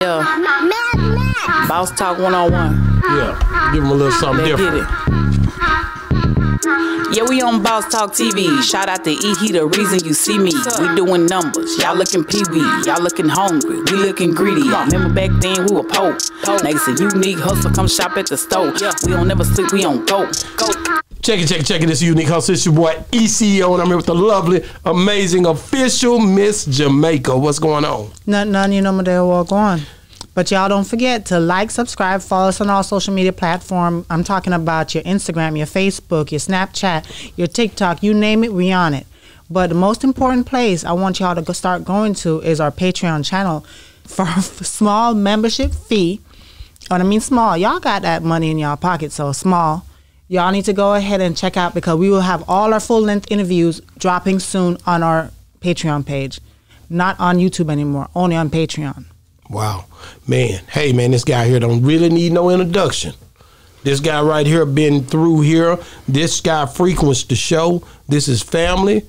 Yeah. Boss Talk 101. Yeah, give him a little something They did different. it. Yeah, we on Boss Talk TV. Shout out to E. He the reason you see me. We doing numbers. Y'all looking pee wee. Y'all looking hungry. We looking greedy. Remember back then we were poor. Niggas a unique hustle. Come shop at the store. We don't never sleep. We on go. Go. Check it, check it, check it. This is Unique Hustle. It's your boy ECO, and I'm here with the lovely, amazing, official Miss Jamaica. What's going on? None, none, you know, my day walk on. But y'all don't forget to like, subscribe, follow us on all social media platform. I'm talking about your Instagram, your Facebook, your Snapchat, your TikTok, you name it, we on it. But the most important place I want y'all to go start going to is our Patreon channel for a small membership fee. And I mean small, y'all got that money in y'all pocket, so small. Y'all need to go ahead and check out because we will have all our full length interviews dropping soon on our Patreon page. Not on YouTube anymore, only on Patreon. Wow, man. Hey, man, this guy here don't really need no introduction. This guy right here been through here. This guy frequents the show. This is family.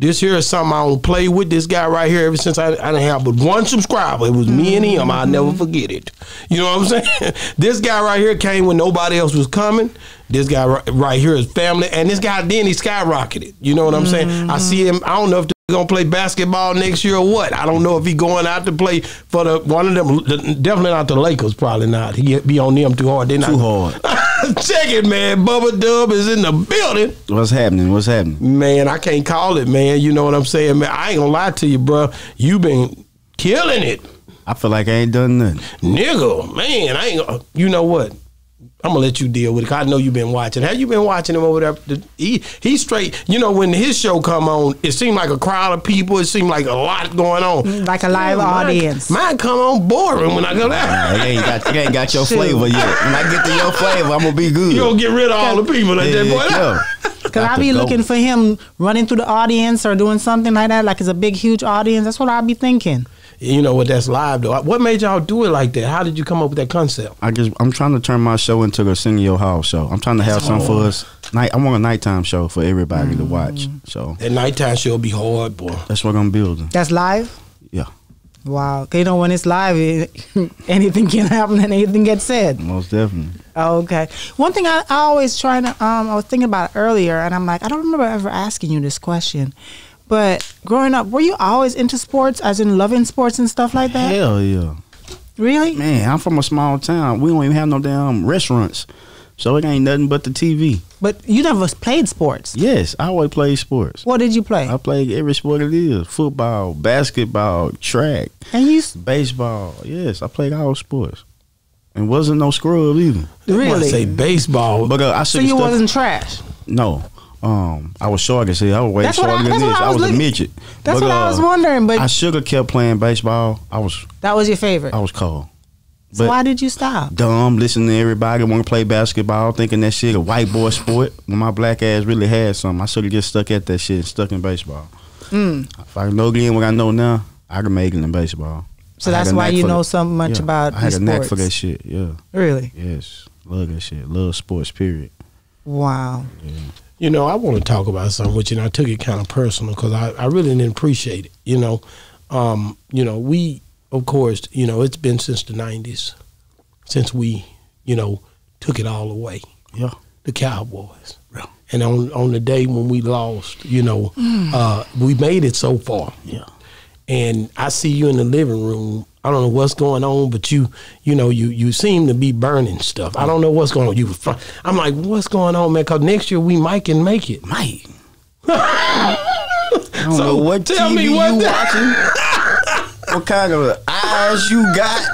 This here is something I don't play with. This guy right here, ever since I, I didn't have but one subscriber, it was me and him. I'll mm-hmm. never forget it. You know what I'm saying? this guy right here came when nobody else was coming. This guy right, right here is family, and this guy then he skyrocketed. You know what I'm saying? I see him. I don't know if he's gonna play basketball next year or what. I don't know if he going out to play for the one of them. the- Definitely not the Lakers. Probably not. He be on them too hard. They not Too hard. Check it, man. Bubba Dub is in the building. What's happening? What's happening? Man, I can't call it, man. You know what I'm saying, man. I ain't gonna lie to you, bro. You been killing it, I feel like I ain't done nothing. nigga. Man, I ain't. Gonna, you know what? I'm gonna let you deal with it. I know you've been watching. Have you been watching him over there? The- He he's straight. You know when his show come on, it seemed like a crowd of people. It seemed like a lot going on, mm, Like a live Mine- audience. Mine come on boring when I go Nah, there. you ain't got you ain't got your Shoot. flavor yet. When I get to your flavor, I'm gonna be good. You gonna get rid of all the people like that, boy. Yeah. Because Got I to be go. looking for him running through the audience or doing something like that, like it's a big, huge audience. That's what I be thinking. You know what? That's live though. What made y'all do it like that? How did you come up with that concept? I just I'm trying to turn my show into a sing your house show. I'm trying to have something for us. Night I want a nighttime show for everybody to watch. So That nighttime show will be hard, boy. that's what I'm building. That's live? Yeah, Wow. you know, when it's live, it, anything can happen and anything gets said. most definitely. Okay. One thing I, I always try to, um, I was thinking about earlier, and I'm like, I don't remember ever asking you this question. But growing up, were you always into sports, as in loving sports and stuff like that? Hell yeah. Really? Man, I'm from a small town. We don't even have no damn restaurants. So it ain't nothing but the TV. But you never played sports. Yes, I always played sports. What did you play? I played every sport it is. Football, basketball, track, And you s- baseball. Yes, I played all sports. And wasn't no scrub either. I really? say baseball, but But uh, I so you have wasn't trash. No. Um, I was short as hell. I was way shorter I- than this. what I I was was a midget. That's But, what I was uh, wondering. But I have kept playing baseball. I was that was your favorite. I was cold. so But why did you stop? dumb, listening to everybody want to play basketball, thinking that shit a white boy sport. When my black ass really had something, I should have just stuck at that shit, and stuck in baseball. Mm. If I know again what I know now, I can make it in baseball. So I that's why you know the- so much yeah, about I had the a knack for sports. that shit. Yeah, Really? yes, love that shit. Love sports. Period. Wow. You know, I want to talk about something with you, and I took it kind of personal because I, I really didn't appreciate it. You know, um, you know, we of course, you know, it's been since the '90s since we, you know, took it all away. Yeah. the Cowboys. Yeah. And on on the day when we lost, you know, uh, we made it so far. Yeah. and I see you in the living room. I don't know what's going on, but you, you know, you you seem to be burning stuff. I don't know what's going on. You, fr- I'm like, what's going on, man? Because next year we might can make it. Mike. I don't So, know what tell TV me what you the- watching. what kind of eyes you got?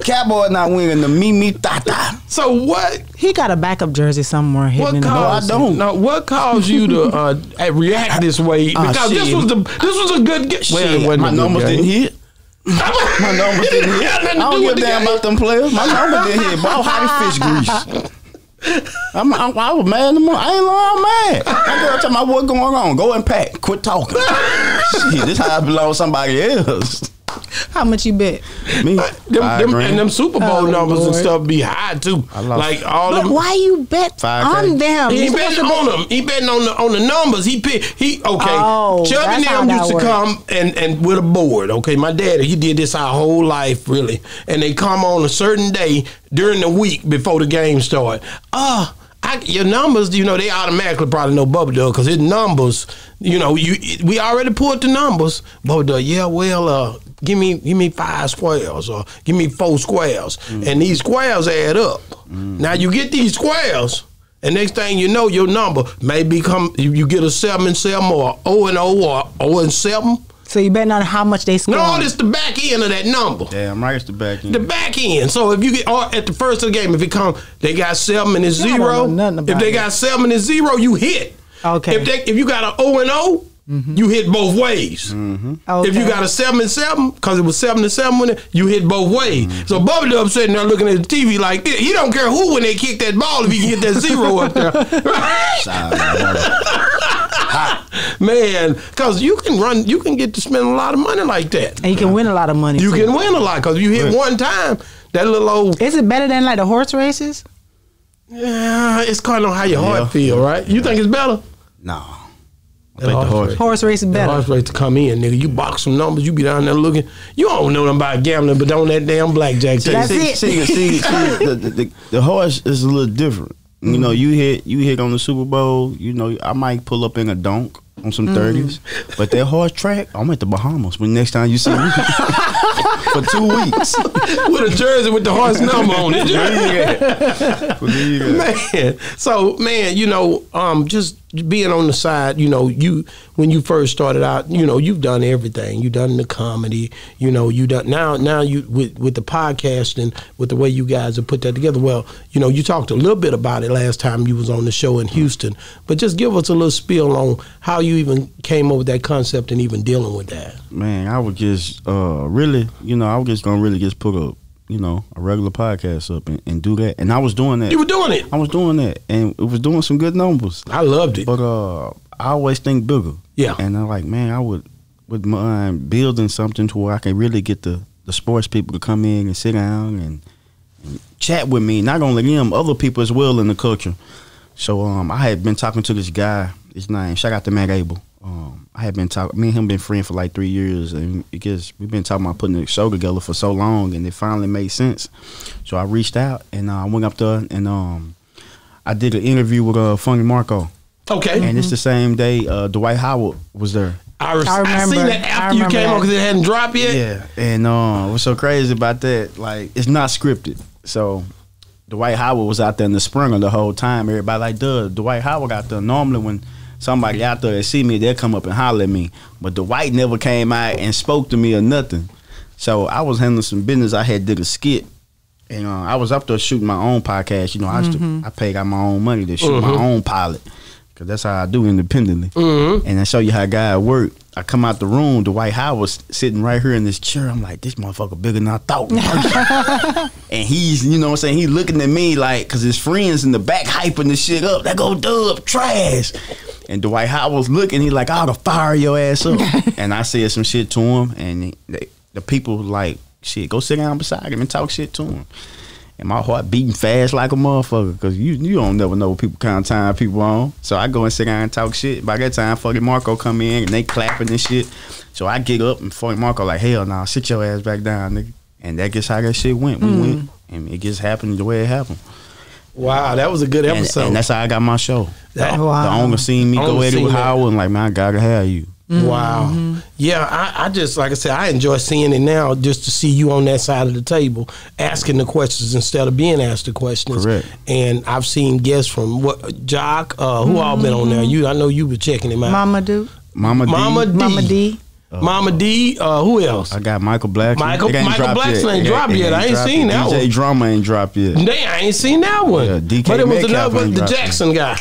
Cowboy not winning the Mimi Tata. So what? He got a backup jersey somewhere hidden What in the caused? I don't. No, what caused you to uh, uh, react this way? Ah, Because this was the this was a good game. Well, Shit, it wasn't my a good numbers game. didn't hit. My numbers didn't hit. I don't do give with a damn about them players. My numbers didn't hit. But I was hot as fish grease. I'm, I'm, I was mad. in the morning. I ain't lying. I'm mad. I girl tell me what going on. Go and pack. Quit talking. Shit, this how I belong to somebody else. How much you bet? Me, Them, them, and them Super Bowl Oh, numbers and stuff be high too. I lost- Like all But them. why you bet 5K. on them? He You betting to on them. He betting on the on the numbers. He pick, he okay. Oh, Chubby that's and them that used to works. come and and with a board. Okay, my daddy he did this our whole life really, and they come on a certain day during the week before the game start. Uh I, your numbers, you know, they automatically probably know Bubba Dub because his numbers, you know, you we already pulled the numbers. Bubba Dub, yeah, well, uh, give me give me five squares or give me four squares, mm. and these squares add up. Mm. Now you get these squares. And next thing you know, your number may become you you get a seven and seven or O oh and O or O and seven. So you betting on how much they score? No, it's the back end of that number. Damn right, it's the back end. The back end. So if you get or at the first of the game, if it come, they got seven and it's Yeah, I don't zero. know nothing If they it. got seven and zero, you hit. Okay. If they if you got an O and O, Mm-hmm. you hit both ways. Okay. If you got a seven and seven, because it was seven and seven when it, you hit both ways. Mm-hmm. So Bubba Dub sitting there looking at the TV like this. He don't care who when they kick that ball if he can hit that zero up there. Man, because you can run, you can get to spend a lot of money like that. and you can win a lot of money. You too. can win a lot because you hit one time. That little old, Is it better than like the horse races? yeah, it's kind of how your Yeah. heart feel, right? You think it's better? No. I That the horse horse. race. Horse race is The better. horse race to come in, nigga. You box some numbers, you be down there looking. You don't know nothing about gambling, but on that damn blackjack See, That's table. see, it. see, see, see, the, the, the, the horse is a little different. You know, you hit you hit on the Super Bowl. You know, I might pull up in a donk on some 30s, but that horse track, I'm at the Bahamas. When next time you see me for two weeks, with a jersey with the horse number on it. Yeah. man. So man, you know, um, just being on the side, you know, you when you first started out, you know, you've done everything. You've done the comedy, you know, you done now now you with with the podcast and with the way you guys have put that together. Well, you know, you talked a little bit about it last time you was on the show in Houston, but just give us a little spiel on how you even came up with that concept and even dealing with that. man, I was just uh really, you know, I was just gonna really just put a, you know, a regular podcast up and, and do that, and I was doing that. You were doing it. I was doing that, and it was doing some good numbers. I loved it. But uh, I always think bigger. Yeah. And I'm like, man, I would would mind building something to where I can really get the the sports people to come in and sit down and, and chat with me. Not only them, other people as well in the culture. So um, I had been talking to this guy. His name, shout out to Matt Abel. Um, I had been talking. Me and him been friends for like three years, and because we've been talking about putting the show together for so long, and it finally made sense. So I reached out and uh, I went up there and um, I did an interview with uh, Funny Marco. Okay. And it's the same day uh, Dwight Howard was there. I, re- I I, seen that after you remember came on because it hadn't dropped yet. Yeah. And uh, what's so crazy about that? Like, it's not scripted. So Dwight Howard was out there in the springer the whole time. Everybody like, duh, Dwight Howard out there. Normally when somebody out there see me, they'll come up and holler at me. But the white never came out and spoke to me or nothing. So I was handling some business. I had did a skit. And uh, I was up there shooting my own podcast. You know, I used to, I paid out my own money to shoot my own pilot. Cause that's how I do independently. Mm-hmm. And I show you how God work. I come out the room, Dwight Howard was sitting right here in this chair. I'm like, this motherfucker bigger than I thought. and he's, you know what I'm saying, he looking at me like, cause his friends in the back hyping this shit up. That go dub, trash. And Dwight Howard was looking, he like, I'll fire your ass up. and I said some shit to him, and they, the people like, shit, go sit down beside him and talk shit to him. And my heart beating fast like a motherfucker because you you don't never know what people kind of time people on. So I go and sit down and talk shit. By that time, fucking Marco come in and they clapping and shit. So I get up and fucking Marco like, hell nah, sit your ass back down, nigga. And that gets how that shit went. We hmm. went and it just happened the way it happened. Wow, that was a good episode. and that's how I got my show. That- Wow. The owner seen me go Owner at it seen with. Howard and like, man, I gotta have you. Wow. Mm-hmm. Yeah, I, I just like I said, I enjoy seeing it now just to see you on that side of the table asking the questions instead of being asked the questions. Correct. And I've seen guests from what Joc, uh, who all been on there. You, I know you were checking him out. Mama do. Mama, Mama D. D. Mama D. Mama D. Uh, who else? I got Michael Black. Michael- Michael Blackson ain't dropped yet. I ain't seen yet. that DJ one. Drama ain't dropped yet. Damn, I ain't seen that one. Yeah, DK but it was Metcalf another ain't the dropped Jackson guy.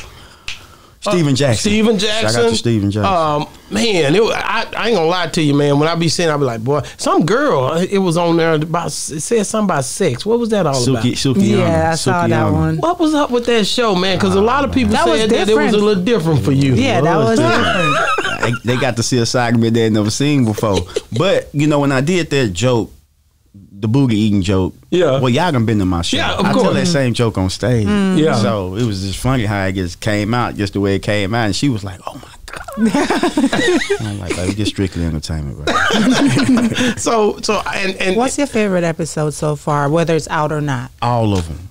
Steven Jackson. Steven Shout Jackson. out to Steven Jackson. Um, man, it, I, I ain't gonna lie to you, man. When I be seeing, I be like, boy, some girl. It was on there about. It said something about sex. What was that all about? Suki, Suki Yeah, I Suki saw that Yama. one. What was up with that show, man? Because a lot of people That said that it was a little different for you. Yeah, that was was different. they, they got to see a side of me they had never seen before. But you know, when I did that joke, the boogie eating joke. Yeah. Well, y'all done been to my show. Yeah, of I tell that same joke on stage. Mm. Yeah. So it was just funny how it just came out, just the way it came out, and she was like, "Oh my god." I'm like, "Baby, just strictly entertainment, bro." So so and and What's your favorite episode so far, whether it's out or not? All of them.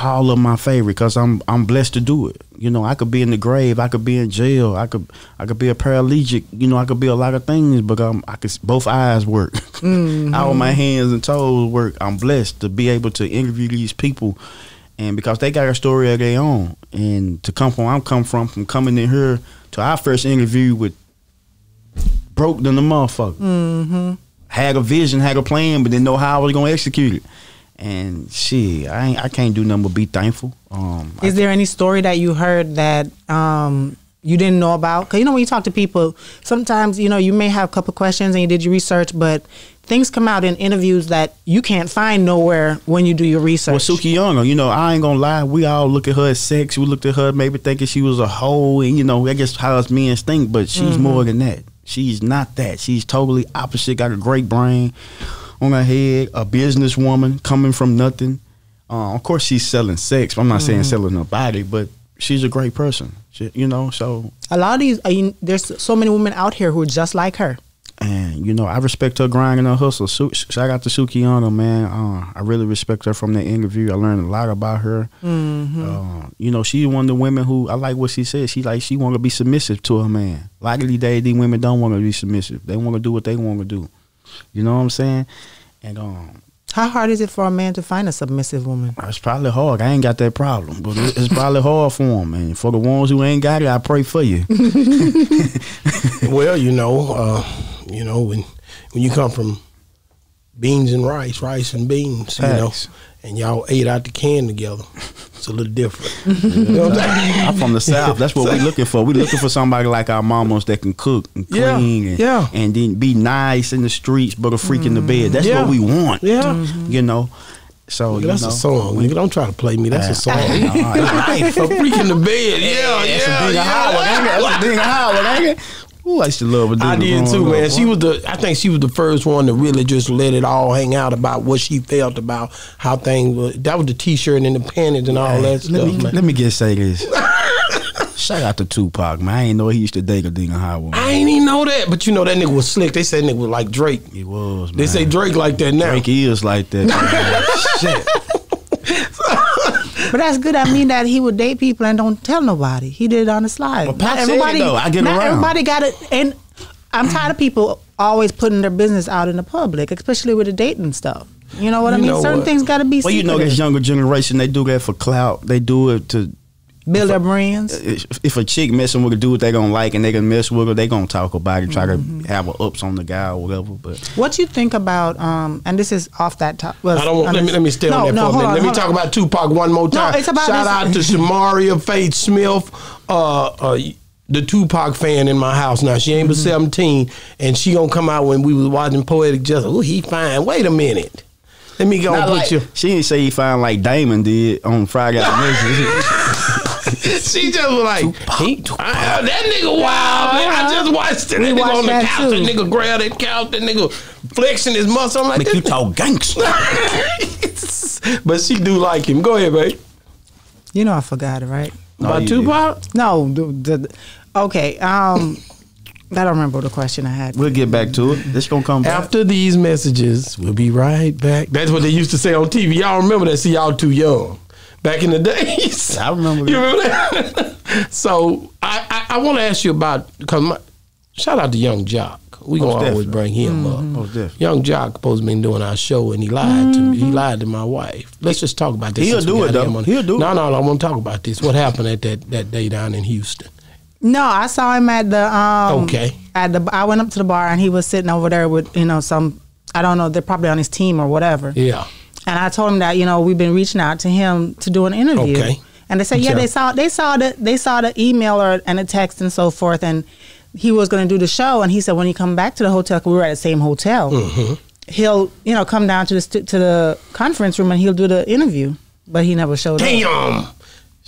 All of my favorite, cause I'm I'm blessed to do it. You know, I could be in the grave, I could be in jail, I could I could be a paralegic. You know, I could be a lot of things, but um, I could both eyes work, all my hands and toes work. I'm blessed to be able to interview these people, and because they got a story of their own, and to come from where I'm come from, from coming in here to our first interview with broke than the motherfucker. Mm-hmm. Had a vision, had a plan, but didn't know how I was gonna execute it. And she, I I can't do nothing but be thankful. Um, Is there any story that you heard that um, you didn't know about? Because you know when you talk to people, sometimes you know you may have a couple questions and you did your research, but things come out in interviews that you can't find nowhere when you do your research. Well, Suki Younger, you know, I ain't gonna lie. We all look at her as sex. We looked at her maybe thinking she was a hoe, and you know, I guess how us men think. But she's more than that. She's not that. She's totally opposite. Got a great brain on her head. A businesswoman coming from nothing. Uh, of course, she's selling sex. I'm not saying selling her body, but she's a great person. She, you know, so a lot of these, I mean, there's so many women out here who are just like her. and you know, I respect her grind and her hustle. So, shout out to Suki Young, man. Uh, I really respect her from that interview. I learned a lot about her. Uh, you know, she's one of the women who I like what she said. She like she want to be submissive to her man. Likely day, these women don't want to be submissive. They want to do what they want to do. You know what I'm saying? And um, How hard is it for a man to find a submissive woman? it's probably hard. I ain't got that problem, but it's probably hard for them. And for the ones who ain't got it, I pray for you. well, you know, uh, you know when when you come from beans and rice, rice and beans, you know, and y'all ate out the can together, it's a little different. you know what I'm? I'm from the south. That's what we're looking for. We're looking for somebody like our mamas that can cook and Yeah, clean and, yeah. and then be nice in the streets, but a freak in the bed. That's Yeah. what we want. Yeah. You know. So you That's know, a song. Nigga, don't try to play me. That's a ah, song. Nah, it's life. a freak in the bed. Yeah, That's yeah, a Dinga yeah. Howard, ain't it? That's a Howard, ain't it? Ooh, I used to love a I did too, man. She was the. I think she was the first one to really just let it all hang out about what she felt about how things. were. That was the T-shirt and the panties and all that stuff, Let me, man. let me just say this. Shout out to Tupac, man. I ain't know he used to date Adina Howard. I ain't even know that, but you know that nigga was slick. They said nigga was like Drake. He was, man. They say Drake like that now. Drake is like that. Shit. But that's good. I mean that he would date people and don't tell nobody. He did it on the slide. Well, Pop said it, though. I get not around. everybody got it. And I'm tired of people always putting their business out in the public, especially with the dating stuff. You know what I mean? Certain what? things got to be Well, you know, this younger generation, they do that for clout. They do it to build their brands. if, if a chick messing with a dude they gonna like and they gonna mess with her, they gonna talk about it, try Mm-hmm. to have a ups on the guy or whatever. But What you think about? Um, and this is off that top. Well, I don't want. on Let me let me stay no, on that no, for a hold minute. on, let me hold talk on. about Tupac one more time. No, it's about Shout this- out to Shamaria Faith Smith, uh, uh, the Tupac fan in my house. Now she ain't but Mm-hmm. seventeen, and she gonna come out when we was watching Poetic Justice. Oh, he fine. Wait a minute. Let me go and put like- you. she didn't say he fine like Damon did on Friday. She just was like, he, I- that nigga wild. Man. I just watched it. We That nigga watched on the that couch. too. That nigga grab that couch. That nigga flexing his muscle. I'm like, Make you talk gangster. but she do like him. Go ahead, babe. You know, I forgot it, right? About you did. Tupac? No, the, the, okay. Um, I don't remember the question I had. We'll get back to it. This gonna come back. After these messages, we'll be right back. That's what they used to say on TV. Y'all remember that? See, y'all too young. Back in the days. I remember You remember that? so I, I, I want to ask you about because my shout out to Yung Joc. We Most gonna always bring him up. Mm-hmm. Most definitely. Yung Joc supposed to been doing our show and he lied to me. He mm-hmm. lied to my wife. Let's just talk about this. He'll do it, though. on- He'll do it. No, no, no. I want to talk about this. What happened at that, that day down in Houston? No, I saw him at the um Okay. At the I went up to the bar and he was sitting over there with you know some I don't know they're probably on his team or whatever. Yeah. And I told him that you know we've been reaching out to him to do an interview. Okay. And they said yeah they saw they saw the they saw the email or and the text and so forth and he was going to do the show and he said when he come back to the hotel 'cause we were at the same hotel Mm-hmm. he'll you know come down to the to the conference room and he'll do the interview but he never showed up. Damn.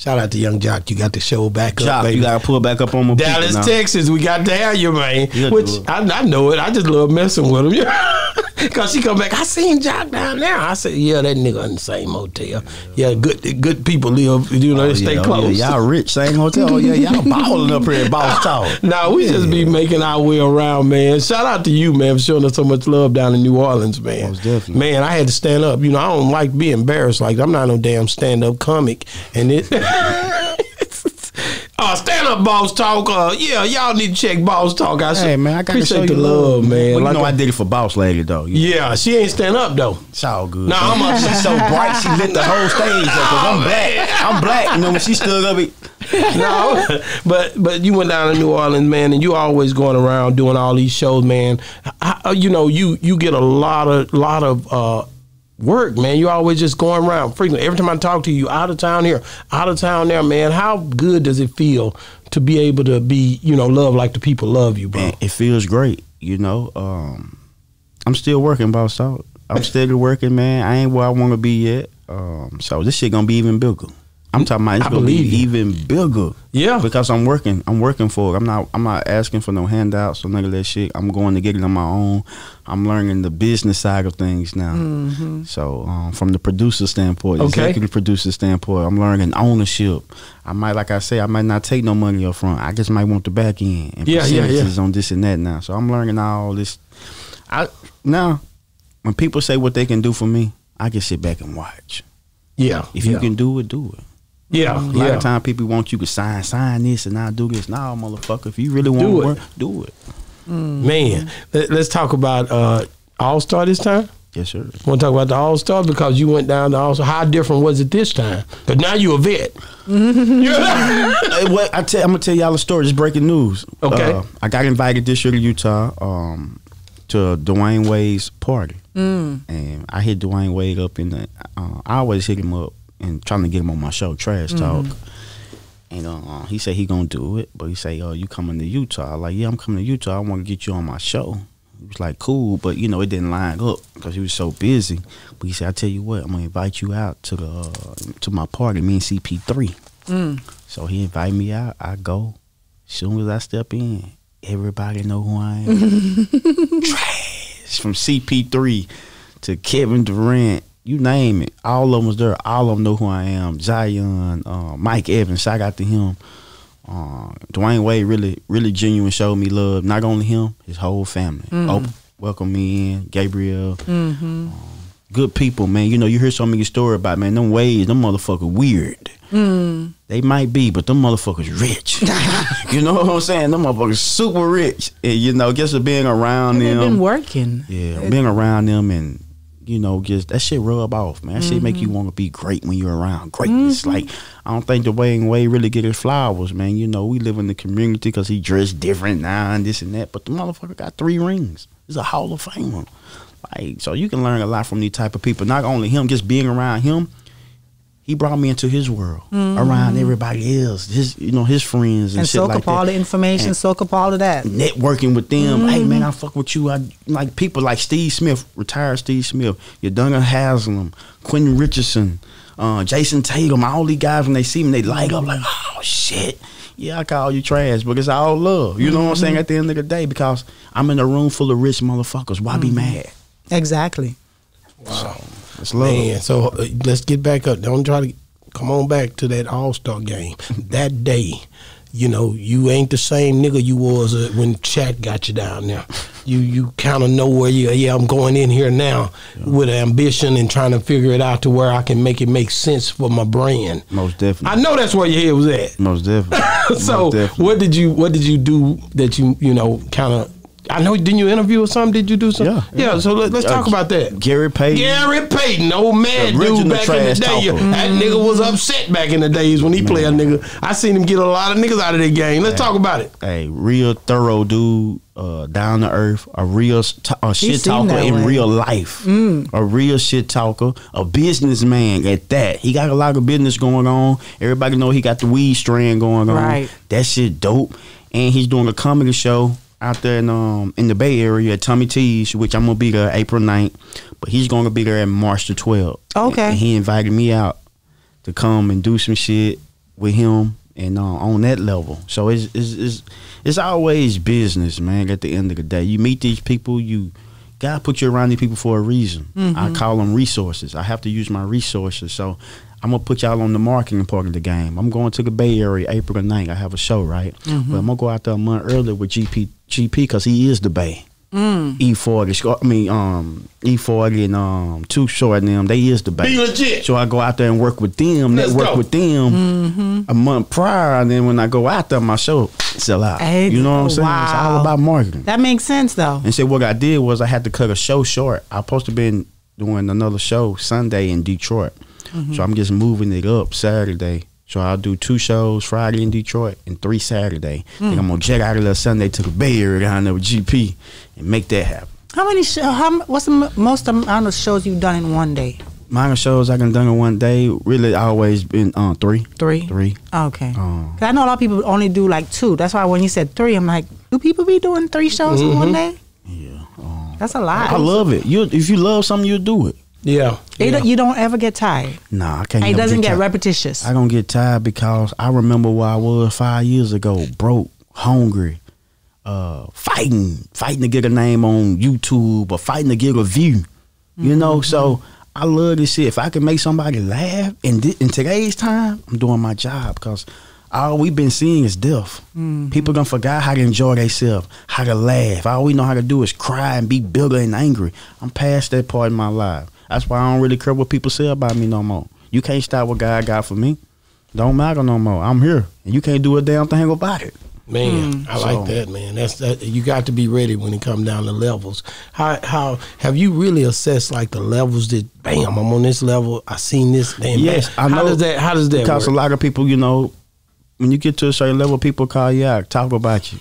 Shout out to Yung Joc. You got the show back up, baby. you gotta pull back up on my Dallas. Texas, we got to you, man. Yeah, Which. I, I know it. I just love messing with him. Cause she come back. I seen Joc down there. I said, yeah, that nigga in the same hotel. Yeah, good good people live. You know, Oh, they stay yeah, oh, close. yeah, y'all rich, same hotel. Oh, yeah, y'all balling up here at Boss Talk. Nah, we just be making our way around, man. Shout out to you, man, for showing us so much love down in New Orleans, man. Most definitely. Man, I had to stand up. You know, I don't like being embarrassed. Like I'm not no damn stand up comic, and it. Uh, stand up, boss talk. Uh, yeah, y'all need to check boss talk. I Hey, man, I gotta appreciate show the you love, man. Well, you know, a- I did it for Boss Lady, though. You- yeah, she ain't stand up though. It's all good. Nah, I'm a- She's so bright, she lit the whole stage up. Cause I'm black. I'm black. You know, when she stood up, it, no, but but you went down to New Orleans, man, and you always going around doing all these shows, man. I, you know, you you get a lot of lot of uh, work, man. You always just going around frequently. Every time I talk to you, out of town here, out of town there, man. How good does it feel to be able to be, you know, love like the people love you, bro? it feels great. You know, um, I'm still working, Boss. I'm still working, man. I ain't where I want to be yet. Um, so this shit gonna be even bigger. I'm talking about it's I gonna be you. even bigger. Yeah. because I'm working. I'm working for it. I'm not. I'm not asking for no handouts or none of that shit. I'm going to get it on my own. I'm learning the business side of things now. So um, from the producer standpoint, Okay. executive producer standpoint, I'm learning ownership. I might, like I say, I might not take no money up front. I just might want the back end and Yeah, yeah, yeah. percentages on this and that now. So I'm learning all this. I now when people say what they can do for me, I can sit back and watch. Yeah, If yeah. you can do it, do it. Yeah, A lot yeah. of time people want you to sign, sign this, and I'll do this. Nah, motherfucker, if you really want Do to it. work, do it. man. Let, us talk about uh, All Star this time. Yes, sir. Want to talk about the All Star because you went down to All Star. How different was it this time? Because now you a vet. Yeah. Hey, what I tell, I'm gonna tell y'all a story. Just breaking news. Okay. Uh, I got invited this year to Utah um, to Dwyane Wade's party, and I hit Dwyane Wade up in the. Uh, I always hit him up and trying to get him on my show, Trash Talk. And uh, he said he gonna do it, but he say, "Oh, you coming to Utah?" I'm like, yeah, I'm coming to Utah. I want to get you on my show. He was like, "Cool," but you know, it didn't line up because he was so busy. But he said, "I tell you what, I'm gonna invite you out to the uh, to my party. Me and CP3." So he invited me out. I go. Soon as I step in, everybody know who I am. Trash from CP3 to Kevin Durant. You name it. All of them was there. All of them know who I am. Zion, uh, Mike Evans. Shout out to him. Uh, Dwyane Wade really, really genuine showed me love. Not only him, his whole family. Oh, welcome me in. Gabrielle. Um, good people, man. You know, you hear so many stories about man. Them Ways, them motherfuckers weird. They might be, but them motherfuckers rich. you know what I'm saying? Them motherfuckers super rich. And, you know, just being around They've them. been working. Yeah, being around them and you know, just that shit rub off, man. That shit make you mm-hmm. want to be great when you're around greatness. Mm-hmm. Like I don't think the Dwyane Wade really get his flowers, man. You know, we live in the community because he dressed different now and this and that. But the motherfucker got three rings. He's a Hall of Famer. Like so, you can learn a lot from these type of people. Not only him, just being around him. He brought me into his world, around everybody else, his you know his friends and, And soak like up all the information, And- soak up all of that. networking with them. Hey Mm-hmm. man, I fuck with you. I like people like Steve Smith, retired Steve Smith, Udonis Haslem, Quentin Richardson, uh, Jayson Tatum, all these guys when they see me, they light up like, oh shit. Yeah, I call you trash, but it's all love. You know what I'm saying? Mm-hmm. At the end of the day, because I'm in a room full of rich motherfuckers. Why Mm-hmm. be mad? Exactly. Love. Man, so uh, let's get back up. Don't try to come on back to that All Star game. that day, you know, you ain't the same nigga you was uh, when Chat got you down there. You you kind of know where you. Yeah, I'm going in here now with ambition and trying to figure it out to where I can make it make sense for my brand. Most definitely. I know that's where your head was at. Most definitely. so Most definitely. what did you what did you do that you you know kind of I know didn't you interview or something? Did you do something? Yeah, yeah. so let, us talk Uh, about that. Gary Payton. Gary Payton, old man The dude original back in the day. talker. That nigga was upset back in the days when he played a nigga. I seen him get a lot of niggas out of that game. Let's talk about it. a real thorough dude, uh, down to earth, a real t- a shit seemed talker in way. real life, a real shit talker, a businessman at that. He got a lot of business going on. Everybody know he got the weed strand going on. Right. That shit dope. And he's doing a comedy show out there in um in the Bay Area at Tommy T's, which I'm gonna be there April 9th. But he's gonna be there at March the 12th. Okay. And he invited me out to come and do some shit with him and uh, on that level. So it's, it's it's it's always business, man. At the end of the day, you meet these people, you God put you around these people for a reason. I call them resources. I have to use my resources. So I'm gonna put y'all on the marketing part of the game. I'm going to the Bay Area April the 9th. I have a show, right? But I'm gonna go out there a month earlier with GP GP because he is the Bay. E-40, I mean, um, E-40 and um, Too Short and them, they is the Bay. Be legit. So I go out there and work with them, Let's network go. with them a month prior, and then when I go out there, my show sell out. Hey, you know what I'm saying? It's all about marketing. That makes sense though. And so what I did was I had to cut a show short. I supposed to been doing another show Sunday in Detroit. So I'm just moving it up Saturday. So I'll do two shows Friday in Detroit and three Saturday. Then I'm gonna jet out of there Sunday to the Bay Area down there with GP and make that happen. How many? Sh- how? What's the most amount of shows you've done in one day? Minor shows I can done in one day. Really always been uh, three. Three. Three. Okay. Um, 'Cause I know a lot of people only do like two. That's why when you said three, I'm like, do people be doing three shows in one day? yeah. Um, That's a lot. I love it. You if you love something, you'll do it. Yeah. You, yeah. don't, you don't ever get tired. Nah, I can't. And it doesn't get tired. repetitious. I don't get tired because I remember where I was five years ago, broke, hungry, uh, fighting, fighting to get a name on YouTube or fighting to get a view. You know, so I love this shit. If I can make somebody laugh in thi- in today's time, I'm doing my job because all we've been seeing is death. People gonna forget how to enjoy themselves, how to laugh. All we know how to do is cry and be bitter and angry. I'm past that part in my life. That's why I don't really care what people say about me no more. You can't stop what God got for me. Don't matter no more. I'm here, and you can't do a damn thing about it. Man, hmm. I So- like that, man. That's that. You got to be ready when it come down to levels. How how have you really assessed like the levels that bam, I'm on this level. I seen this. Damn, Yes, bam. I know. How does that? How does that because work? a lot of people, you know, when you get to a certain level, people call you out, talk about you,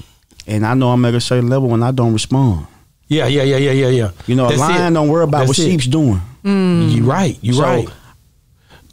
and I know I'm at a certain level when I don't respond. Yeah, yeah, yeah, yeah, yeah, yeah. You know, That's a lion it. don't worry about That's what it. sheep's doing mm. You're right. You So- right.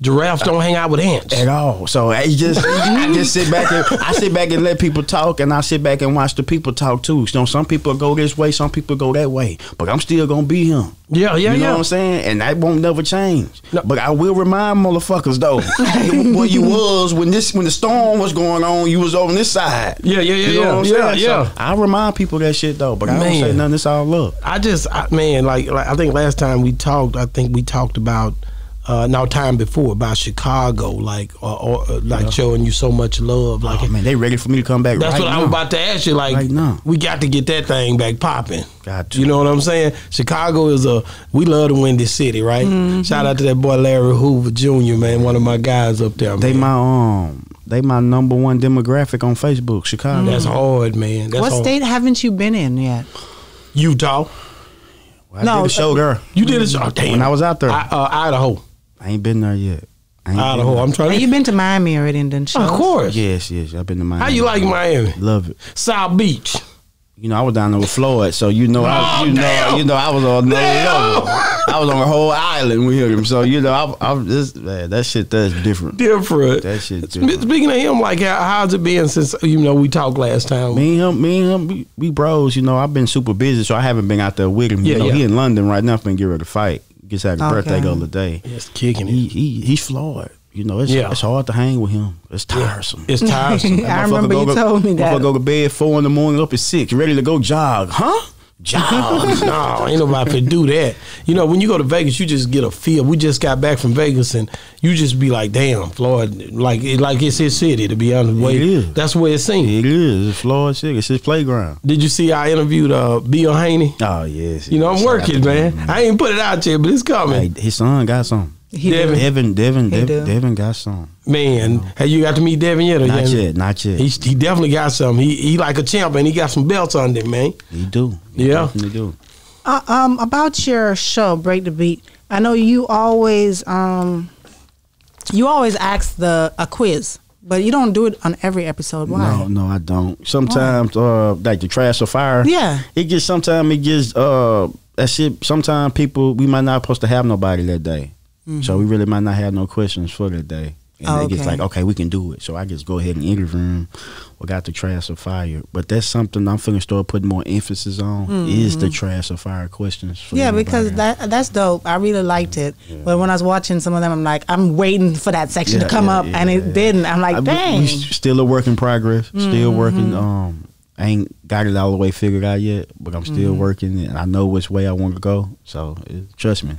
Giraffes don't hang out with ants. at all. So I just, I just sit back and I sit back and let people talk, and I sit back and watch the people talk too. You know, some people go this way, some people go that way, but I'm still gonna be him. Yeah, yeah, you know yeah. what I'm saying? And that won't never change. No. But I will remind motherfuckers though, what you was when this when the storm was going on, you was on this side. Yeah, yeah, yeah, You know yeah, what I'm yeah, saying? yeah. So I remind people that shit though, but I don't say nothing. It's all love. I just, I, man, like, like I think last time we talked, I think we talked about, uh, no time before about Chicago, like, or, or uh, like showing you so much love, like. Oh man, they ready for me to come back. That's right what I'm about to ask you. Like, Right now. we got to get that thing back popping. Got to. You know what I'm saying? Chicago is a. We love to win this city, right? Mm-hmm. Shout out to that boy Larry Hoover Jr. Man, one of my guys up there. They man. my um, they my number one demographic on Facebook, Chicago. That's hard, man. That's what hard. state haven't you been in yet? Utah. I No, did a show there You did it. Oh, damn. when I was out there. I, uh, Idaho. I ain't been there yet. I ain't Idaho. been I'm trying Have to. Oh, you been to Miami already and done shows? Of course. Yes, yes. I've been to Miami. How you like Miami? Love it. South Beach. You know, I was down there with Floyd, so you know, I, Oh, you know, damn. you know, I was on another Damn. level. I was on a whole island with him, so you know, I, I'm just man, that shit that's different. Different. That shit different. Speaking of him, like how, how's it been since you know we talked last time? Me and him, me and him, we, we bros. You know, I've been super busy, so I haven't been out there with him. Yeah, you know, yeah. he in London right now, finna get ready to fight. Just had his Okay. birthday the other day. Just kicking it. He, he he's flawed. You know, it's Yeah. it's hard to hang with him. It's tiresome. It's tiresome. I remember go you to- told me that. motherfucker go to bed four in the morning, up at six, ready to go jog. Huh? Jog. no, ain't nobody to do that. You know, when you go to Vegas, you just get a feel. We just got back from Vegas, and you just be like, "Damn, Florida!" like it, like it's his city." To be honest, way It is. that's where it seems. it is. It's Floyd shit. It's his playground. Did you see I interviewed uh, Bill Haney? Oh yes. You know, I'm working, man. I ain't put it out yet, but it's coming. Hey, his son got some. He Devin. do. Devin, Devin, Devin. Devin got some. Man, have you got to meet Devin yet? or Not you- yet, not yet. He, he definitely got some. He he like a champ, and he got some belts on him, man. He do. He Yeah. definitely do. Uh, um, about your show, Break the Beat. I know you always um, you always ask the a quiz, but you don't do it on every episode. Why? No, no, I don't. Sometimes, uh, like the trash or fire. Yeah. It gets. Sometimes it gets. Uh, that shit. Sometimes people we might not supposed to have nobody that day, Mm-hmm. so we really might not have no questions for that day. And Oh, it gets okay. like, okay, we can do it. So I just go ahead and interview him. We got the trash or fire. But that's something I'm finna start putting more emphasis on is the trash or fire questions. for Mm-hmm. Yeah, everybody. because that that's dope. I really liked it. But when I was watching some of them, I'm like, I'm waiting for that section Yeah, to come yeah, up, yeah, and it yeah. didn't. I'm like, I- dang. we still a work in progress. Still Mm-hmm. working. Um, I ain't got it all the way figured out yet, but I'm still Mm-hmm. working, and I know which way I want to go. So it, trust me,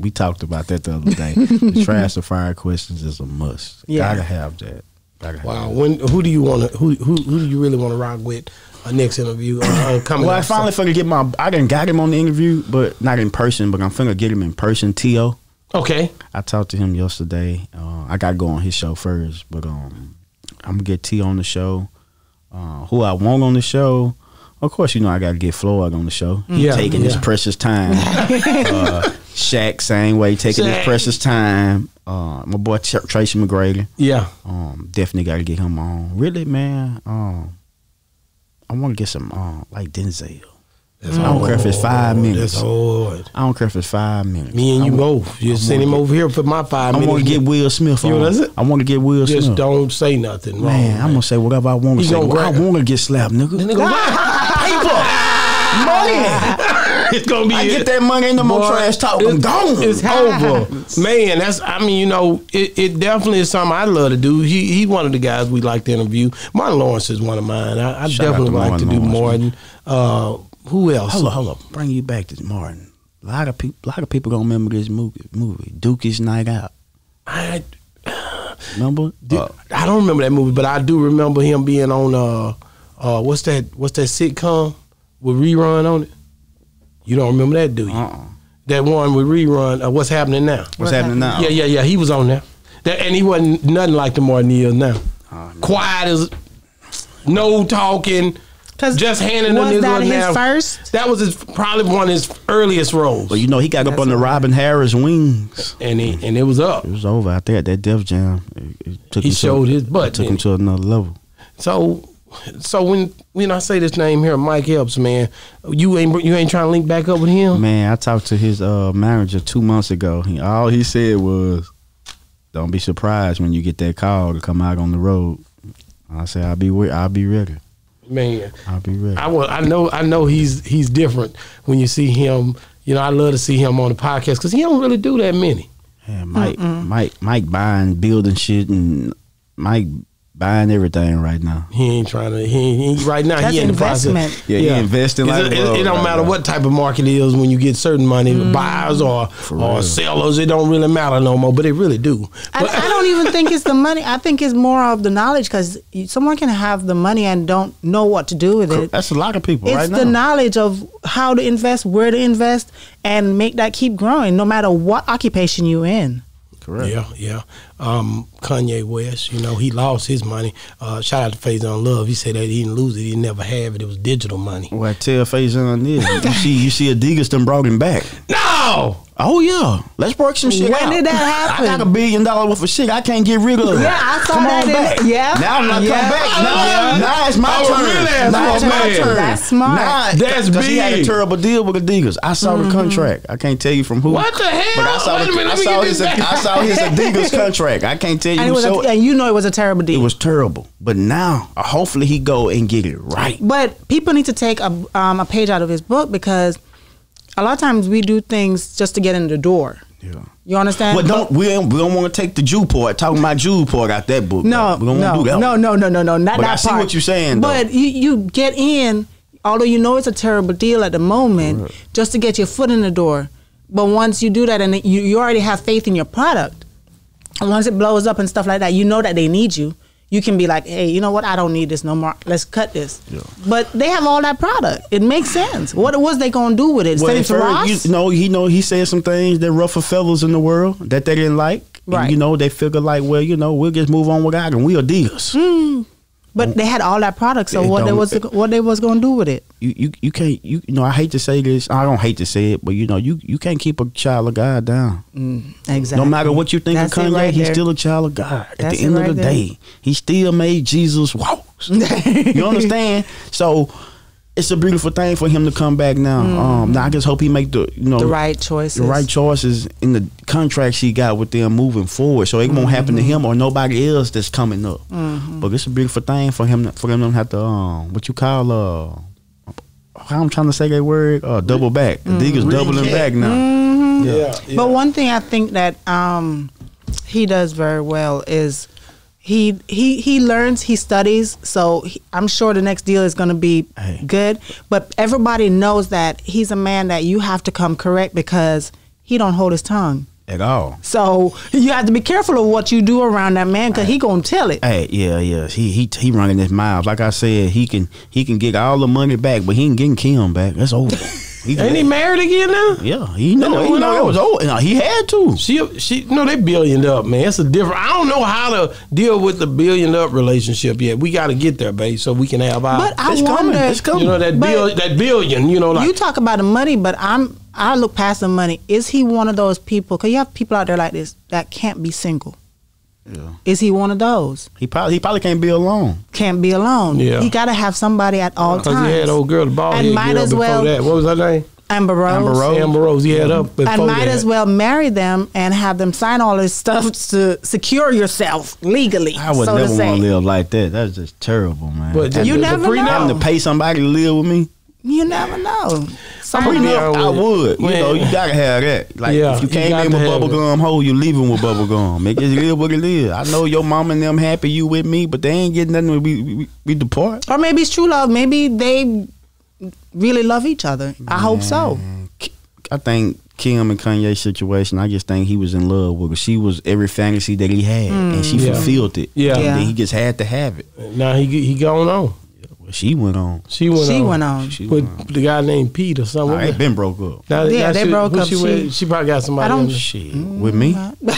we talked about that the other day. the trash or fire questions is a must. Yeah. Gotta have that. Gotta have Wow. that. When who do you want to who who who do you really want to rock with? A next interview uh, uh, coming. Well, I up? finally finna get my. I didn't got him on the interview, but not in person. But I'm finna get him in person. To Okay. I talked to him yesterday. Uh, I got to go on his show first, but um, I'm gonna get T on the show. Uh, who I want on the show? Of course, you know I got to get Floyd on the show. He Yeah, taking his precious time. uh, Shaq same way, taking Shaq. his precious time. Uh, my boy Tr- Tracy McGrady. Yeah. Um, definitely got to get him on. Really, man. Um, I want to get some uh, like Denzel. That's I don't care if it's five minutes. That's hard. I don't care if it's five minutes. Me and I you both. Just send him wanna over here for my five I minutes. want to get Will Smith You on. know, that's it. I want to get Will Just Smith. Just don't say nothing wrong. Man, I'm gonna say whatever I want to say. Well, I want to get slapped, nigga. it's gonna be I get that money, ain't no more Boy, trash talk. I'm it's- gone. It's over, man. That's I mean, you know, it, it definitely is something I'd love to do. He he's one of the guys we like to interview. Martin Lawrence is one of mine. I, I definitely to like to do Lawrence, Martin. Uh, who else? Hold up, hold up. Bring you back to Martin. A lot of people, a lot of people gonna remember this movie. Movie Dookies Night Out. I, Remember? Uh, I don't remember that movie, but I do remember him being on uh, uh, what's that? What's that sitcom with rerun on it? You don't remember that, do you? uh-uh. That one with rerun. Uh, what's happening now? What's happening now? Yeah, yeah, yeah. He was on there, that, and he wasn't nothing like the Martin he now. Oh. Quiet as no talking, 'Cause just handing the was nigga that his now. first? That was his probably one of his earliest roles, But you know, he got up on the. Robin Harris wings. and he and it was up. It was over out there at that Def Jam. It, it took He him to- showed his butt. it Took him to another level. So, so when when I say this name here, Mike Epps, man, you ain't you ain't trying to link back up with him. Man, I talked to his uh, manager two months ago. He, all he said was, "Don't be surprised when you get that call to come out on the road." I said, "I'll be re- I'll be ready. Man, I'll be ready." I will, I know I know he's he's different when you see him. You know, I love to see him on the podcast because he don't really do that many. Yeah, Mike, Mike, Mike buying building shit and Mike buying everything right now. He ain't trying to. He, ain't, he right now That's he in the process. investment. Yeah, he investing like it, a it, it don't right matter now. what type of market it is when you get certain money, mm-hmm. buyers or or real. sellers. It don't really matter no more, but it really do. I, I don't even think it's the money. I think it's more of the knowledge because someone can have the money and don't know what to do with it. That's a lot of people It's right the now. knowledge of how to invest, where to invest, and make that keep growing, no matter what occupation you're in. Correct. Yeah, yeah. Um, Kanye West, you know, he lost his money. Uh, shout out to Faison Love. He said that he didn't lose it. He never have it. It was digital money. Well, I tell Faison this. You see, you see, Adidas done brought him back. No! Oh yeah, let's work some shit When out. did that happen? I got a billion dollar worth of shit I can't get rid of. Yeah, I saw come that On back. yeah. Now when I Yeah. come back, now, Yeah. now it's my Oh, turn. really? Now it's my my turn. That's smart. Now, That's Cause he had a terrible deal with the Adidas. I saw the contract. I can't tell you from who. What the hell? But I saw, Wait a the, minute, I let me saw get his. this back. I saw his Adidas contract. I can't tell you. And, it who was so- a, and you know it was a terrible deal. it was terrible. But now, hopefully, he go and get it right. But people need to take a, um, a page out of his book because a lot of times we do things just to get in the door. Yeah. You understand? But don't we don't, we don't want to take the Jew part. Talking about Jew part out that book. No, we don't no, do that. no, no, no, no, no, not But that I see part. what you're saying, though. But you, you get in, although you know it's a terrible deal at the moment, just to get your foot in the door. But once you do that, and you, you already have faith in your product, and once it blows up and stuff like that, you know that they need you. You can be like, hey, you know what? I don't need this no more. Let's cut this. Yeah. But they have all that product. It makes sense. What was they gonna do with it? Well, Send it at to first, you know, he know he said some things that rougher fellas in the world that they didn't like. And, Right. you know, they figure like, well, you know, we'll just move on with God and we Adidas. Hmm. But they had all that product. So what they was what they was gonna do with it? You, you you can't you, you know I hate to say this I don't hate to say it but you know you you can't keep a child of God down Exactly. no matter what you think That's of Kanye right he's there. still a child of God at That's the end right of the there. day he still made Jesus walks you understand so it's a beautiful thing for him to come back now. Um, now I just hope he make the you know Mm-hmm. The right choices. the right choices in the contracts he got with them moving forward, so it won't happen to Mm-hmm. him or nobody else that's coming up. But it's a beautiful thing for him for them to have to um what you call uh how I'm trying to say that word uh double back. The Digger's doubling Recap. back now. Mm-hmm. Yeah. Yeah, yeah. But one thing I think that um, he does very well is he he he learns, he studies. So he, I'm sure the next deal is going to be Hey. good. But everybody knows that he's a man that you have to come correct because he don't hold his tongue. At all. So you have to be careful of what you do around that man because he gonna tell it. Hey, yeah, yeah. He he he running his mouth. Like I said, he can he can get all the money back, but he ain't getting Kim back. That's over. He, Ain't he married again now? Yeah, he know. know He what know it was old. No, He had to. She, she, no, they billioned up, man. It's a different. I don't know how to deal with the billioned up relationship yet. We got to get there, babe, so we can have our. But I It's coming. wonder. It's coming. you know that But- bill, that billion. You know, like you talk about the money, but I'm I look past the money. Is he one of those people? Because you have people out there like this that can't be single. Yeah. Is he one of those? He probably he probably can't be alone. Can't be alone. Yeah. He got to have somebody at all because times. he had old girl, the ball And head might as well- that. What was her name? Amber Rose. Amber Rose. Amber Rose. He had up And might that. as well marry them and have them sign all this stuff to secure yourself legally. I would so never say. want to live like that. That's just terrible, man. But Having You the- the never prenup- know. having to pay somebody to live with me. You never know. Sign pretty I with would. You Man. know, you gotta have that. Like Yeah, if you you came got in to with have bubble it. gum hole, you leaving with bubble gum. Make it live what it is. I know your mom and them happy you with me, but they ain't getting nothing when we we, we depart. Or maybe it's true love. Maybe they really love each other. I hope so. I think Kim and Kanye's situation, I just think he was in love with her. She was every fantasy that he had, and she Yeah. fulfilled it. Yeah. And Yeah. then he just had to have it. now he he gone on. Well, she went on. She went She on. went on. She went on. With the guy named Pete or something. Nah, they been broke up. Now- Yeah, now they she- broke up. She, She- with? she probably got somebody. I don't- on there. Shit, with me?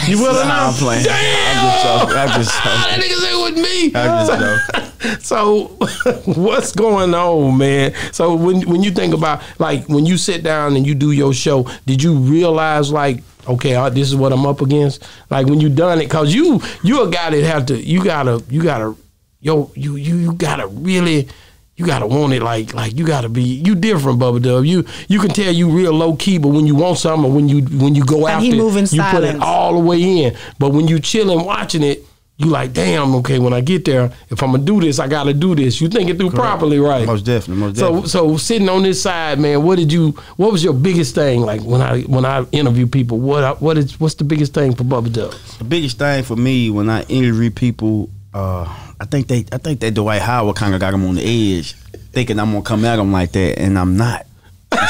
You will or Nah, not? I'm playing. Damn! I'm just joking. I'm just that joking. nigga say with me. I'm just joking. So what's going on, man? So when when you think about like when you sit down and you do your show, did you realize like okay, uh, this is what I'm up against? Like when you done it, cause you you a guy that have to you gotta you gotta yo you you you gotta really. You gotta want it like like you gotta be you different, Bubba Dub. You you can tell you real low key, but when you want something, or when you when you go out, after, he it, you put it all the way in. But when you chilling watching it, you like, damn, okay, when I get there, if I'm gonna do this, I gotta do this. You think it through properly, right? Most definitely, most So definitely. so sitting on this side, man, what did you what was your biggest thing like when I when I interview people, what I- what is what's the biggest thing for Bubba Dub? The biggest thing for me when I interview people, uh, I think they, I think that Dwight Howard kind of got him on the edge, thinking I'm gonna come at him like that, and I'm not.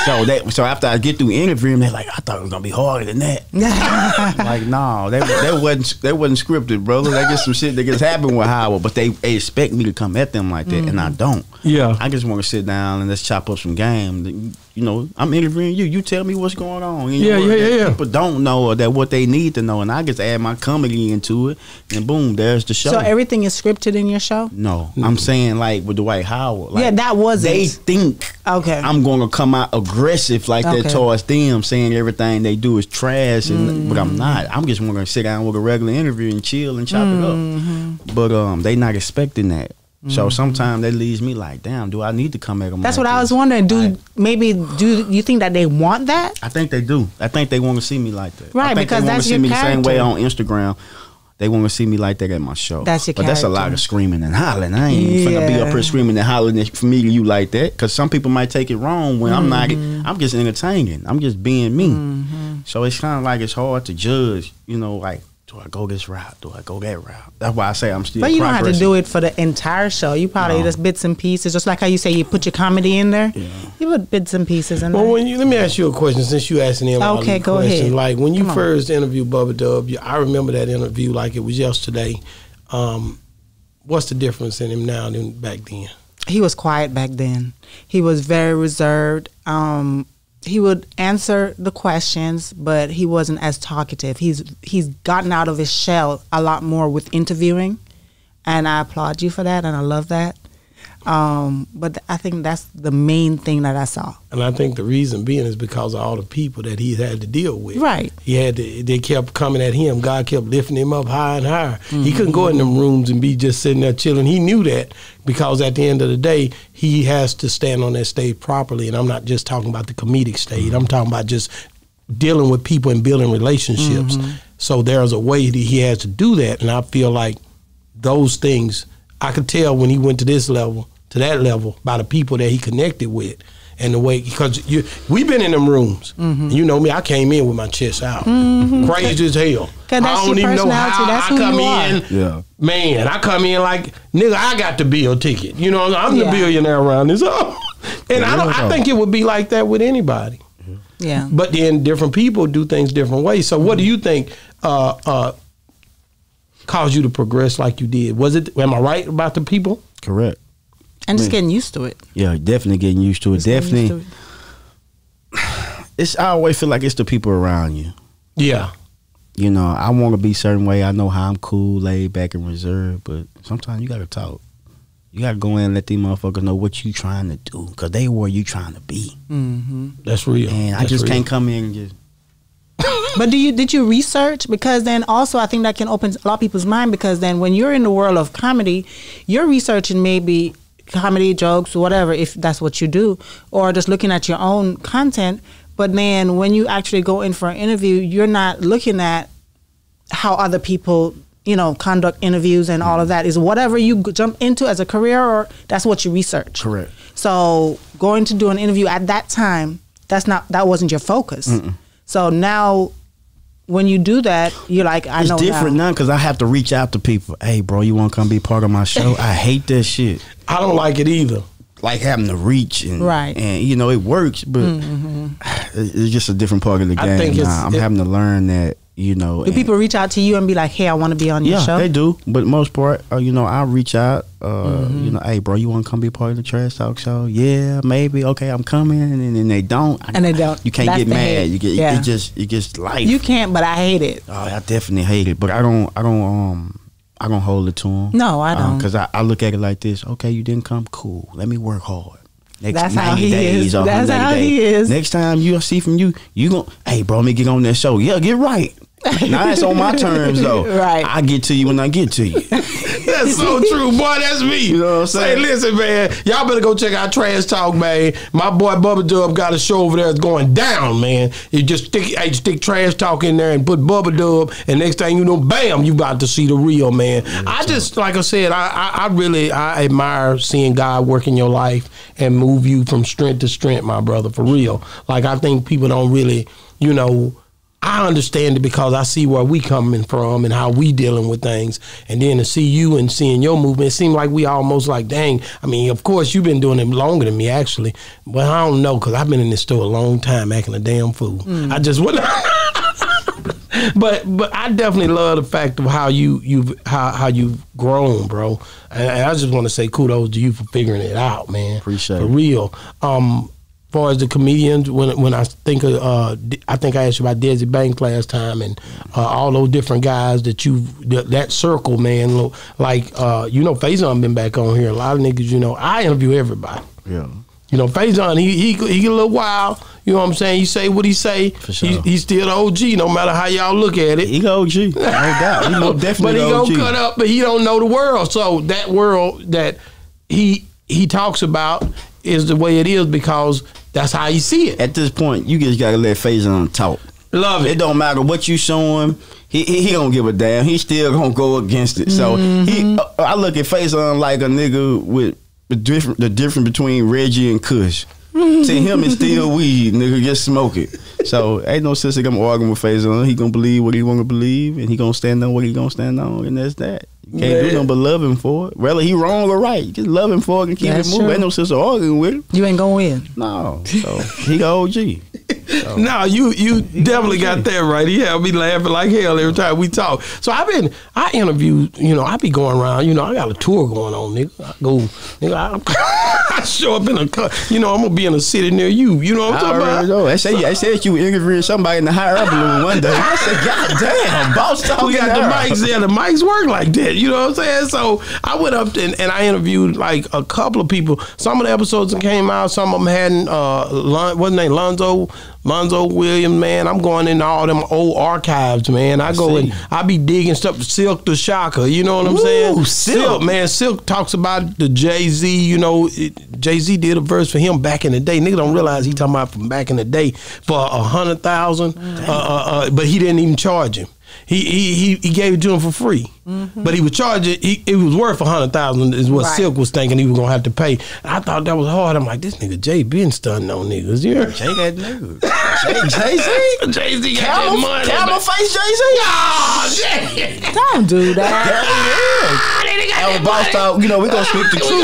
so that, so after I get through interviewing, they're like, I thought it was gonna be harder than that. like, no, that that wasn't that wasn't scripted, brother. That just some shit that just happened with Howard, but they, they expect me to come at them like that, and I mm. don't. Yeah. I just want to sit down and let's chop up some game. You know, I'm interviewing you. You tell me what's going on. You know, Yeah, yeah, yeah, yeah. People don't know or that what they need to know, and I just add my comedy into it, and boom, there's the show. So everything is scripted in your show? no, I'm saying like with Dwight Howard. Like, Yeah, that wasn't. They think Okay. I'm going to come out aggressive like that Okay. towards them, saying everything they do is trash, and but Mm-hmm. I'm not. I'm just going to sit down with a regular interview and chill and chop Mm-hmm. it up. But um, they not expecting that. So sometimes that leaves me like, damn, do I need to come at them? That's what I was wondering. Do Like, maybe do you think that they want that? I think they do. I think they want to see me like that. Right, I think because they that's see your me the same way on Instagram. They want to see me like that at my show. That's your But that's a lot of screaming and hollering. I ain't finna be Yeah. up here screaming and hollering for me to you like that. Because some people might take it wrong when I'm not. Mm-hmm. I'm just entertaining. I'm just being me. So it's kind of like it's hard to judge. You know, like do I go this route? Do I go that route? That's why I say I'm still. But you don't have to do it for the entire show. You probably No. just bits and pieces, just like how you say you put your comedy in there. Yeah. You put bits and pieces in Well, there. when you, let me ask you a question since you asked him. all Okay, go questions. ahead. Like when you Come on. first interviewed Bubba Dub, you, I remember that interview like it was yesterday. Um, what's the difference in him now than back then? he was quiet back then. He was very reserved. Um, he would answer the questions, but he wasn't as talkative. He's he's gotten out of his shell a lot more with interviewing, and I applaud you for that, and I love that. Um, but I think that's the main thing that I saw. And I think the reason being is because of all the people that he had to deal with. Right. He had to, they kept coming at him. God kept lifting him up higher and higher. He Mm-hmm. couldn't go in them rooms and be just sitting there chilling. He knew that because at the end of the day, he has to stand on that stage properly. And I'm not just talking about the comedic stage. I'm talking about just dealing with people and building relationships. Mm-hmm. So there's a way that he has to do that. And I feel like those things, I could tell when he went to this level, to that level, by the people that he connected with. And the way, because you, we've been in them rooms. Mm-hmm. You know me, I came in with my chest out, crazy as hell. 'Cause that's I don't your even know how That's I come in. Yeah. Man, I come in like nigga. I got the bill ticket. You know, I'm the billionaire around this. and I don't. I think it would be like that with anybody. Yeah. But then different people do things different ways. So what do you think uh, uh, caused you to progress like you did? Was it? Am I right about the people? Correct. And just getting used to it. Yeah, definitely getting used to it. Just definitely. to it. It's I always feel like it's the people around you. Yeah. You know, I want to be certain way. I know how I'm cool, laid back, and reserved. But sometimes you gotta talk. You gotta go in and let these motherfuckers know what you trying to do, cause they where you trying to be. Mm-hmm. That's real. And I just real. can't come in and just. But do you did you research? Because then also I think that can open a lot of people's mind because then when you're in the world of comedy, you're researching maybe comedy jokes whatever if that's what you do, or just looking at your own content. But then when you actually go in for an interview, you're not looking at how other people you know conduct interviews and all of that is whatever you jump into as a career or that's what you research Correct. so going to do an interview at that time, that's not that wasn't your focus. So now, when you do that, you're like, I It's know different now. now because I have to reach out to people. Hey, bro, you want to come be part of my show? I hate that shit. I don't like it either. Like having to reach and Right. and you know it works, but mm-hmm. it's just a different part of the I game. think it's- I'm it- having to learn that you know. Do people reach out to you and be like, "Hey, I want to be on your yeah, show"? they do. But most part, uh, you know, I reach out. Uh, Mm-hmm. You know, hey, bro, you want to come be part of the trash talk show? Yeah, maybe. Okay, I'm coming, and then they don't. And they don't. You can't That's get mad. hate. You get. Yeah. It just. It just life. You can't, but I hate it. Oh, I definitely hate it, but I don't. I don't. Um, I don't hold it to them. No, I don't. Because I, I look at it like this. Okay, you didn't come. Cool. Let me work hard. Next That's how he days is. or That's 180 how he is. Next time you see from you, you gon' hey bro, let me get on that show. Yeah, get right. Now it's on my terms though. Right. I get to you when I get to you. That's so true, boy. That's me. You know what I'm saying? Say, listen, man. Y'all better go check out Trash Talk, man. My boy Bubba Dub got a show over there that's going down, man. You just stick, hey, stick Trash Talk in there and put Bubba Dub, and next thing you know, bam, you about to see the real man. I mm-hmm. just, like I said, I, I, I really, I admire seeing God work in your life and move you from strength to strength, my brother, for real. Like I think people don't really, you know. I understand it because I see where we coming from and how we dealing with things, and then to see you and seeing your movement, it seemed like we almost like, dang. I mean, of course you've been doing it longer than me, actually, but I don't know because I've been in this store a long time, acting a damn fool. I just would. but but I definitely love the fact of how you you've how how you've grown, bro. And, and I just want to say kudos to you for figuring it out, man. Appreciate for it. real. Um, far as the comedians, when when I think of, uh, I think I asked you about Desi Banks last time, and uh, all those different guys that you that, that circle, man. Like uh, you know, Faizon been back on here. A lot of niggas, you know, I interview everybody. Yeah. You know, Faizon, he he he get a little wild. You know what I'm saying? He say what he say. For sure. He, he's still the OG, no matter how y'all look at it. He go OG. No doubt. He but definitely he the OG. gonna cut up, but he don't know the world. So that world that he he talks about is the way it is because that's how you see it. At this point, you just gotta let Faizon talk. Love It it. don't matter what you show him. He, he, he don't give a damn. He still gonna go against it. So Mm-hmm. he, uh, I look at Faizon like a nigga with the different the difference between Reggie and Kush. to him, it's still weed, nigga. Just smoke it. So ain't no sense in him arguing with Faizon. He gonna believe what he want to believe, and he gonna stand on what he gonna stand on, and that's that. You can't do nothing but love him for it. Whether he wrong or right, just love him for it and keep That's it moving. true. Ain't no sense of arguing with him. You ain't gonna win. No, so he the OG. no, you you definitely got that right. He had me laughing like hell every time we talk. So I've been I interview, you know, I be going around, you know, I got a tour going on, nigga. I go, nigga, I, I show up in a, car, you know, I'm gonna be in a city near you. You know what I'm I talking about? know. I said, I said you were interviewing somebody in the higher up balloon one day. I said, God damn, boss talking We got the mics there. The mics work like that. You know what I'm saying? So I went up and, and I interviewed like a couple of people. Some of the episodes that came out, some of them hadn't. Uh, Lon, what's his name? Lonzo, Lonzo Williams. Man, I'm going into all them old archives, man. I, go see. and I be digging stuff. Silk the Shocker. You know what I'm Ooh, saying? Silk. man. Silk talks about the Jay Z. You know, Jay Z did a verse for him back in the day. Nigga don't realize he talking about from back in the day for a hundred thousand. Uh, uh, uh, but he didn't even charge him. He he he, he gave it to him for free, mm-hmm. but he was charging. He, it was worth a hundred thousand. Is what Right. Silk was thinking he was gonna have to pay. And I thought that was hard. I'm like, this nigga Jay been stunning on niggas. You heard? Jay that nigga. Jay Z. Jay Z got Camel, money. camel man. face Jay Z. Oh shit! Don't do that. That was boss talk. You know, we gonna speak the truth.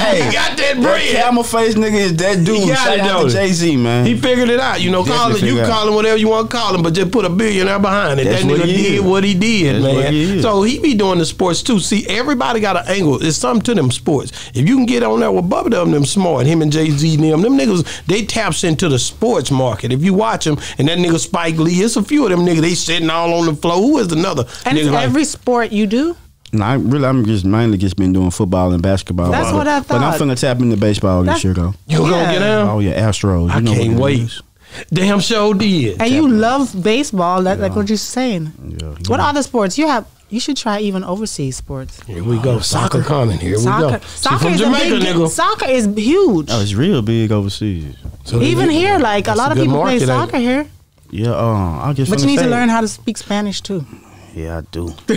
Hey, got that That bread. camel face nigga is that dude. Got Shout it, out though. to Jay Z, man. He figured it out. You know, call Definitely it, you figured call him whatever you want to call him, but just put a billionaire behind it. That's that what nigga he did what he did, That's man. he. So he be doing the sports too. See, everybody got an angle. It's something to them sports. If you can get on there with Bubba them, them smart, him and Jay Z and them, them niggas, they taps into the sports market. If you watch them, and that nigga Spike Lee, it's a few of them niggas, they sitting all on the floor. Who is another And it's like? every sport you do. No, I really, I'm just mainly just been doing football and basketball. That's but, what I thought. But I'm thought. finna tap into baseball That's- this year, though. you gonna get down? Oh yeah, Astros. I You know can't wait. is. Damn show did. And you love baseball, that, like what you're saying. Yeah, What yeah. other sports you have? You should try even overseas sports. Here we go. Soccer coming. Here we soccer, go. Soccer from is Jamaica, a big, nigga. Soccer is huge. Oh, it's real big overseas. So they- even here, like a lot of people market, play soccer here. Yeah, uh, I just. But you need to learn how to speak Spanish too. Yeah, I do.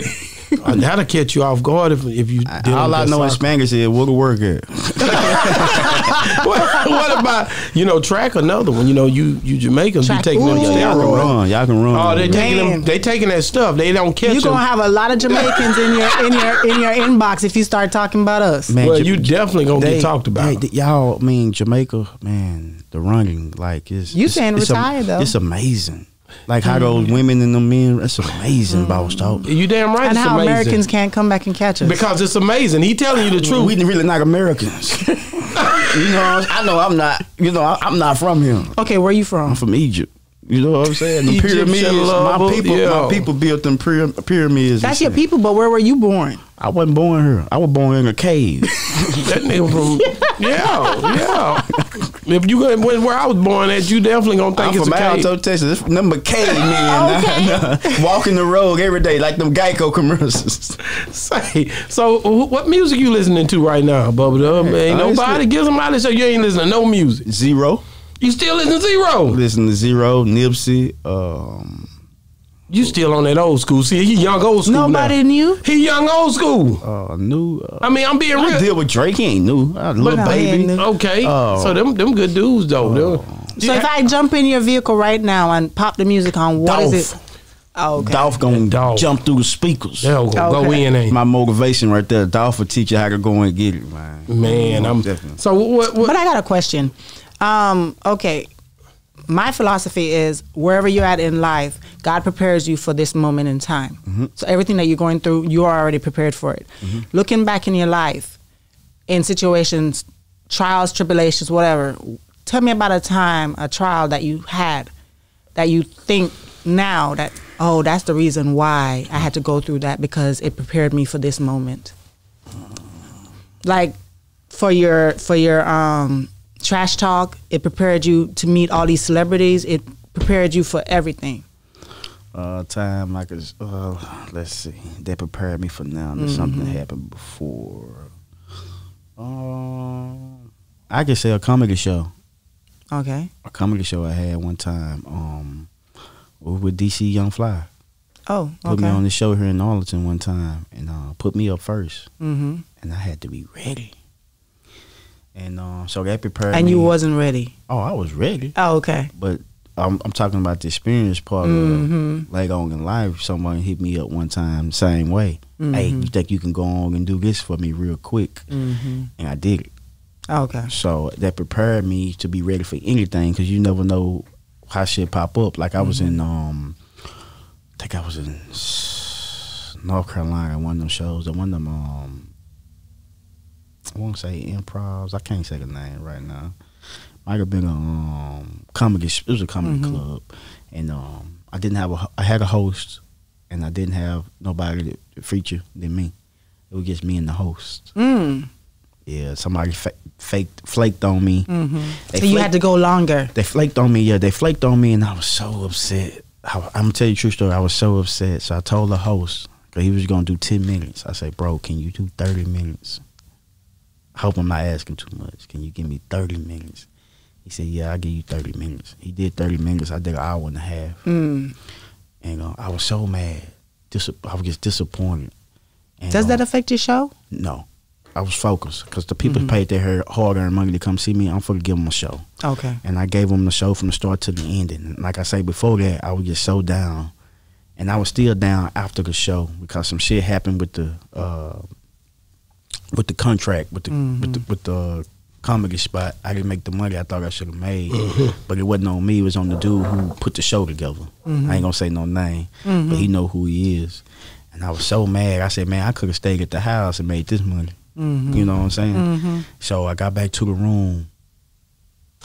Uh, That'll catch you off guard if if you. dealing All I that know in soccer. Spanish is where to work at. what, what about you know track another one? You know you you Jamaicans Track. be taking them Ooh. Y'all can steroids. run. Y'all can run. Oh, they taking them. They taking that stuff. They don't catch You're them. gonna have a lot of Jamaicans in your in your in your inbox if you start talking about us. Man, well, Ja- you definitely gonna they- get talked about. they- y'all, I mean, Jamaica, man, the running, like, is You saying it's retired, though. It's amazing. Like how those mm. women and the men, that's amazing, boss mm. talk. you damn right. and it's how amazing. Americans can't come back and catch us. because it's amazing. He telling you the truth. We didn't really not Americans. you know, I know I'm not. You know, I, I'm not from here. okay, where are you I'm from? from Egypt. You know what I'm saying? The Egyptian pyramids. lover, My people, yeah. my people built them pyramids. That's and your people, but where were you born? I wasn't born here. I was born in a cave. that nigga from yeah yeah. If you go where I was born at, you definitely gonna think I'm it's from a cave. Alto, Texas. It's number cavemen. Okay. Walking the road every day like them Geico commercials. Say, so what music you listening to right now, Bubba? Dub? Ain't nobody gives somebody so you ain't listening to no music. Zero. You still listen to zero. Listen to Z-Ro, Nipsey. Um, You still on that old school. See, he young old school Nobody now. knew. He young old school. uh, new. Uh, I mean, I'm being I real. deal with Drake. He ain't new. Uh, little no, he baby. ain't. Okay, Oh. so them them good dudes though. Them- So if I jump in your vehicle right now and pop the music on, what is Dolph. it? Oh, okay. Dolph gonna Dolph. jump through the speakers. they'll go, go in, ain't My motivation right there. Dolph will teach you how to go and get it, man. man. I'm Definitely. so what? what But I got a question. Um, okay. My philosophy is wherever you're at in life, God prepares you for this moment in time. Mm-hmm. So everything that you're going through, you are already prepared for it. Looking back in your life, in situations, trials, tribulations, whatever, tell me about a time, a trial that you had that you think now that, oh, that's the reason why I had to go through that because it prepared me for this moment. Like for your for your um trash talk, it prepared you to meet all these celebrities. It prepared you for everything. Uh, time like a, uh, let's see, that prepared me for now. That something happened before. Um, I could say a comedy show. Okay. A comedy show I had one time. Um, with DC Young Fly. Oh, okay. Put me on the show here in Arlington one time, and uh, put me up first, mm -hmm. and I had to be ready. And uh, so that prepared me And me. you wasn't ready. Oh, I was ready, Oh, okay. but I'm, I'm talking about the experience part of Mhm. it. Like on in life, someone hit me up one time, same way. Hey, you think you can go on and do this for me real quick? hmm And I did it. Okay. So that prepared me to be ready for anything because you never know how shit pop up. Like I was in um, I think I was in North Carolina one of them shows. And one of them um, I won't say improvs. I can't say the name right now. Might have been a um comedy. It was a comedy club, and um, I didn't have a. I had a host, and I didn't have nobody to, to feature than me. It was just me and the host. Mm. Yeah, somebody fa- faked, flaked on me. Mm-hmm. They So you had to go longer. They flaked on me. Yeah, they flaked on me, and I was so upset. I, I'm gonna tell you a true story. I was so upset. So I told the host, cause he was gonna do ten minutes. I said, "Bro, can you do thirty minutes?" I hope I'm not asking too much. Can you give me thirty minutes? He said, "Yeah, I'll give you thirty minutes." He did thirty minutes. I did an hour and a half, Mm. and uh, I was so mad. Dis- I was just disappointed. And, Does uh, that affect your show? No, I was focused because the people Mhm. paid their hard earned money to come see me. I'm gonna give them a show Okay. and I gave them the show from the start to the end. And like I say before that, I was just so down, and I was still down after the show because some shit happened with the uh, with the contract with the with mm-hmm. the with the comedy spot. I didn't make the money I thought I should have made, mm-hmm. but it wasn't on me. It was on the dude who put the show together. I ain't mm-hmm. gonna say no name, but he know who he is. And I was so mad. I said, man, I could have stayed at the house and made this money. Mm-hmm. You know what I'm saying? So I got back to the room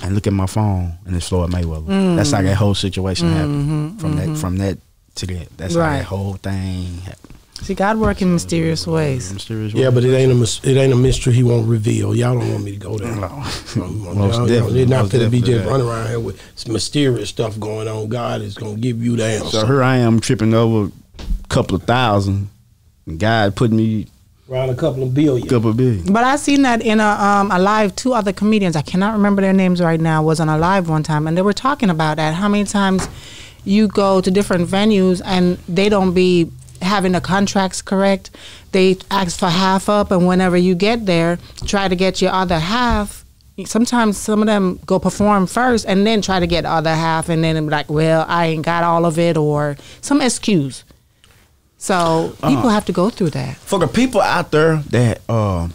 and look at my phone, and it's Floyd Mayweather. That's how that mm. whole situation happened. From that, from that to that. That's how that whole thing happened. See, God work in mysterious ways. Mysterious Yeah, way. but it ain't a it ain't a mystery he won't reveal. Y'all don't want me to go there. No. Most y'all- y'all- definitely, They're not most gonna be just that. running around here with some mysterious stuff going on. God is gonna give you the answer. So here I am tripping over a couple of thousand. And God put me around a couple of billion. a couple of billion. But I seen that in a um a live. Two other comedians, I cannot remember their names right now, was on a live one time, and they were talking about that. How many times you go to different venues and they don't be having the contracts correct. They ask for half up, and whenever you get there, try to get your other half. Sometimes some of them go perform first and then try to get the other half, and then be like, "Well, I ain't got all of it," or some excuse. So people have to go through that. For the people out there that uh,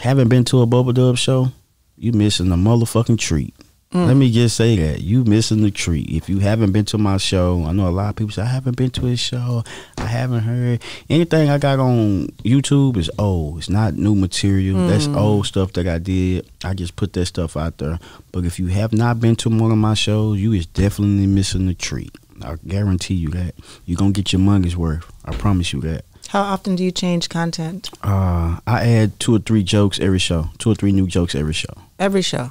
haven't been to a Bubba Dub show, you missing a motherfucking treat. Let me just say that you missing the treat. If you haven't been to my show, I know a lot of people say I haven't been to his show. I haven't heard anything I got on YouTube is old. It's not new material. That's old stuff that I did. I just put that stuff out there. But if you have not been to one of my shows, you is definitely missing the treat. I guarantee you that. You're gonna get your money's worth. I promise you that. How often do you change content? Uh, I add two or three jokes every show. Two or three new jokes every show. Every show.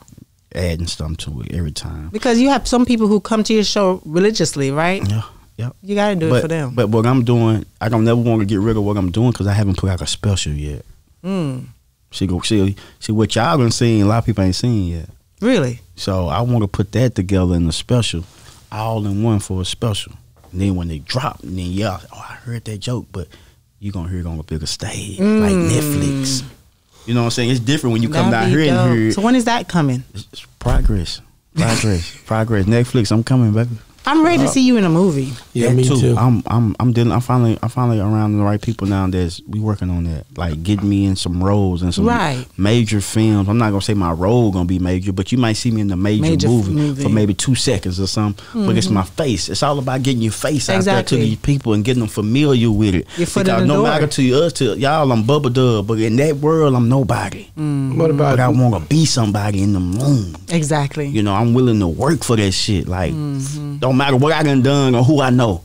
Adding something to it every time. Because you have some people who come to your show religiously, right? Yeah, yep. You got to do but, it for them. But what I'm doing, I don't never want to get rid of what I'm doing because I haven't put out a special yet. mm, See, go see, see what y'all gonna see. A lot of people ain't seen yet. really? So I want to put that together in a special, all in one for a special. And then when they drop, and then yeah, oh, I heard that joke, but you gonna hear it on a bigger stage, like Mm. Netflix. You know what I'm saying? It's different when you come That'd down here and dope. hear it. So when is that coming? It's, it's progress, progress, progress. Netflix, I'm coming, baby. I'm ready to uh, see you in a movie. Yeah, That me too. I'm, I'm, I'm dealing. I'm finally, I'm finally around the right people now. That's we working on that. Like getting me in some roles and some Right. major films. I'm not gonna say my role gonna be major, but you might see me in the major, Major movie, movie. for maybe two seconds or something. But it's mm-hmm. my face. It's all about getting your face out there to these people and getting them familiar with it. Your foot in because the no door. matter to us, to y'all, I'm Bubba Dub, but in that world, I'm nobody. Mm-hmm. what about But I want to be somebody in the room. Exactly. You know, I'm willing to work for that shit. Like, Mm-hmm. Don't matter what I done done or who I know.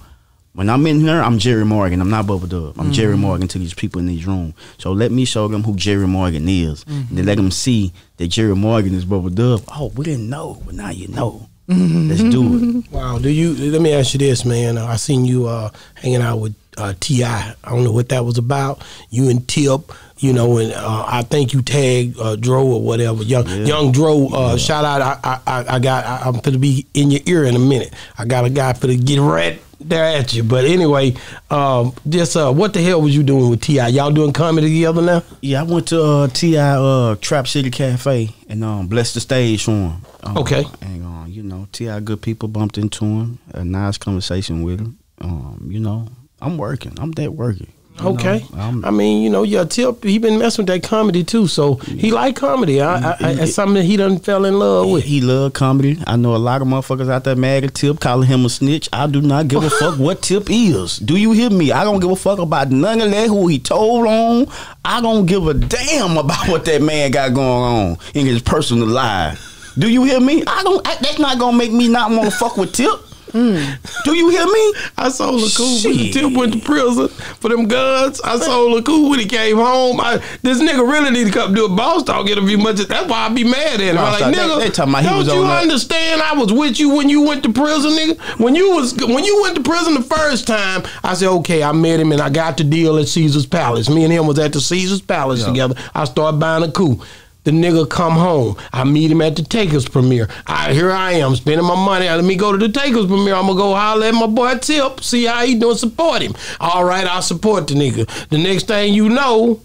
When I'm in here, I'm Jerry Morgan. I'm not Bubba Dub. I'm Jerry Mm-hmm. Morgan to these people in these rooms. So let me show them who Jerry Morgan is. And Mm-hmm. then let them see that Jerry Morgan is Bubba Dub. Oh, we didn't know, but now you know. Mm-hmm. Let's do it. Wow. Do you? Let me ask you this, man. Uh, I seen you uh, hanging out with uh, Ti. I don't know what that was about. You and Tip. You know, and uh, I think you tagged uh, Dro or whatever. Young Young Dro. Uh, Shout out. I I, I- got. I, I'm gonna be in your ear in a minute. I got a guy for to get right there at you. But anyway, um, just uh, what the hell was you doing with T.I.? Y'all doing comedy together now? Yeah, I went to uh, T.I. uh, Trap City Cafe and um, blessed the stage for him. Um, Okay. and you know, T.I. good people bumped into him. A nice conversation with him. Um, you know, I'm working. I'm that working. Okay, I'm- I mean, you know, yeah, Tip. He been messing with that comedy too, so he like comedy. I, I, I, it's something that he done fell in love with. He love comedy. I know a lot of motherfuckers out there mad at Tip, calling him a snitch. I do not give a fuck what Tip is. Do you hear me? I don't give a fuck about none of that. Who he told on. I don't give a damn about what that man got going on in his personal life. Do you hear me? I don't. I, that's not gonna make me not want to fuck with Tip. Mm. Do you hear me? I sold a cool when. Tip went to prison for them guns. I sold a when he came home. I, this nigga really need to come do a boss talk interview. Much that's why I be mad at him. I'm like, they- nigga, they talking about he don't was you understand? I was with you when you went to prison, nigga. When you was when you went to prison the first time, I said, okay, I met him and I got the deal at Caesar's Palace. Me and him was at the Caesar's Palace together. I started buying a coup. The nigga come home. I meet him at the Takers premiere. I here I am spending my money. Let me go to the Takers premiere. I'm gonna go holler at my boy Tip, see how he doing, support him. All right, I support the nigga. The next thing you know,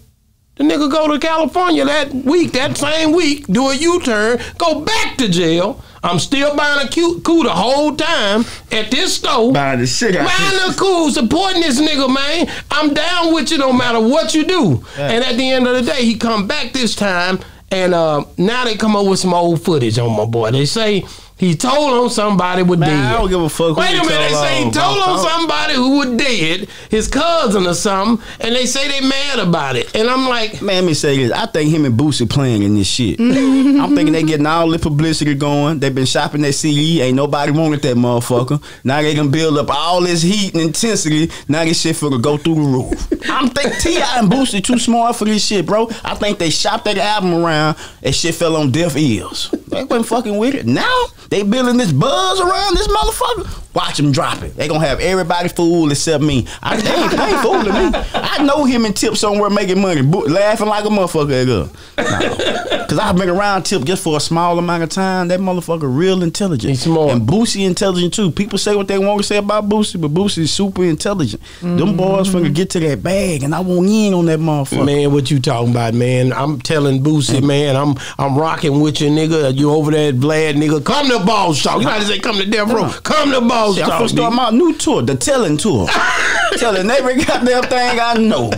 the nigga go to California that week, that same week, do a U-turn, go back to jail. I'm still buying a coup, coup the whole time at this store. Buying the shit out Buying the coup, supporting this nigga, man. I'm down with you no matter what you do. And at the end of the day, he come back this time, and uh, now they come up with some old footage on my boy. They say he told on somebody with dead. I don't give a fuck Wait a minute, they say he told on somebody who was dead, his cousin or something, and they say they mad about it. And I'm like, Man, let me say this. I think him and Boosie playing in this shit. I'm thinking they getting all the publicity going. They've been shopping that CD. Ain't nobody wanted that motherfucker. Now they can build up all this heat and intensity. Now this shit finna go through the roof. I'm think T.I. and Boosie too smart for this shit, bro. I think they shopped that album around and shit fell on deaf ears. They wasn't fucking with it. Now they building this buzz around this motherfucker. Watch them drop it. They gonna have everybody fooled except me. I, they, ain't, they ain't fooling me. I know him and Tip somewhere making money, bo- laughing like a motherfucker at. Cause I've been around Tip just for a small amount of time. That motherfucker real intelligent. He's smart. And Boosie intelligent too. People say what they want to say about Boosie, but Boosie is super intelligent. Them mm-hmm. boys finna get to that bag, and I want in on that motherfucker. man, what you talking about, man? I'm telling Boosie, man, I'm I'm rocking with you, nigga. You over there, Vlad, nigga. Come to Boss Talk. You gotta say, come to Death Row. Come to Boss Shit, I'm Talk. gonna start my new tour, the telling tour. telling every goddamn thing I know.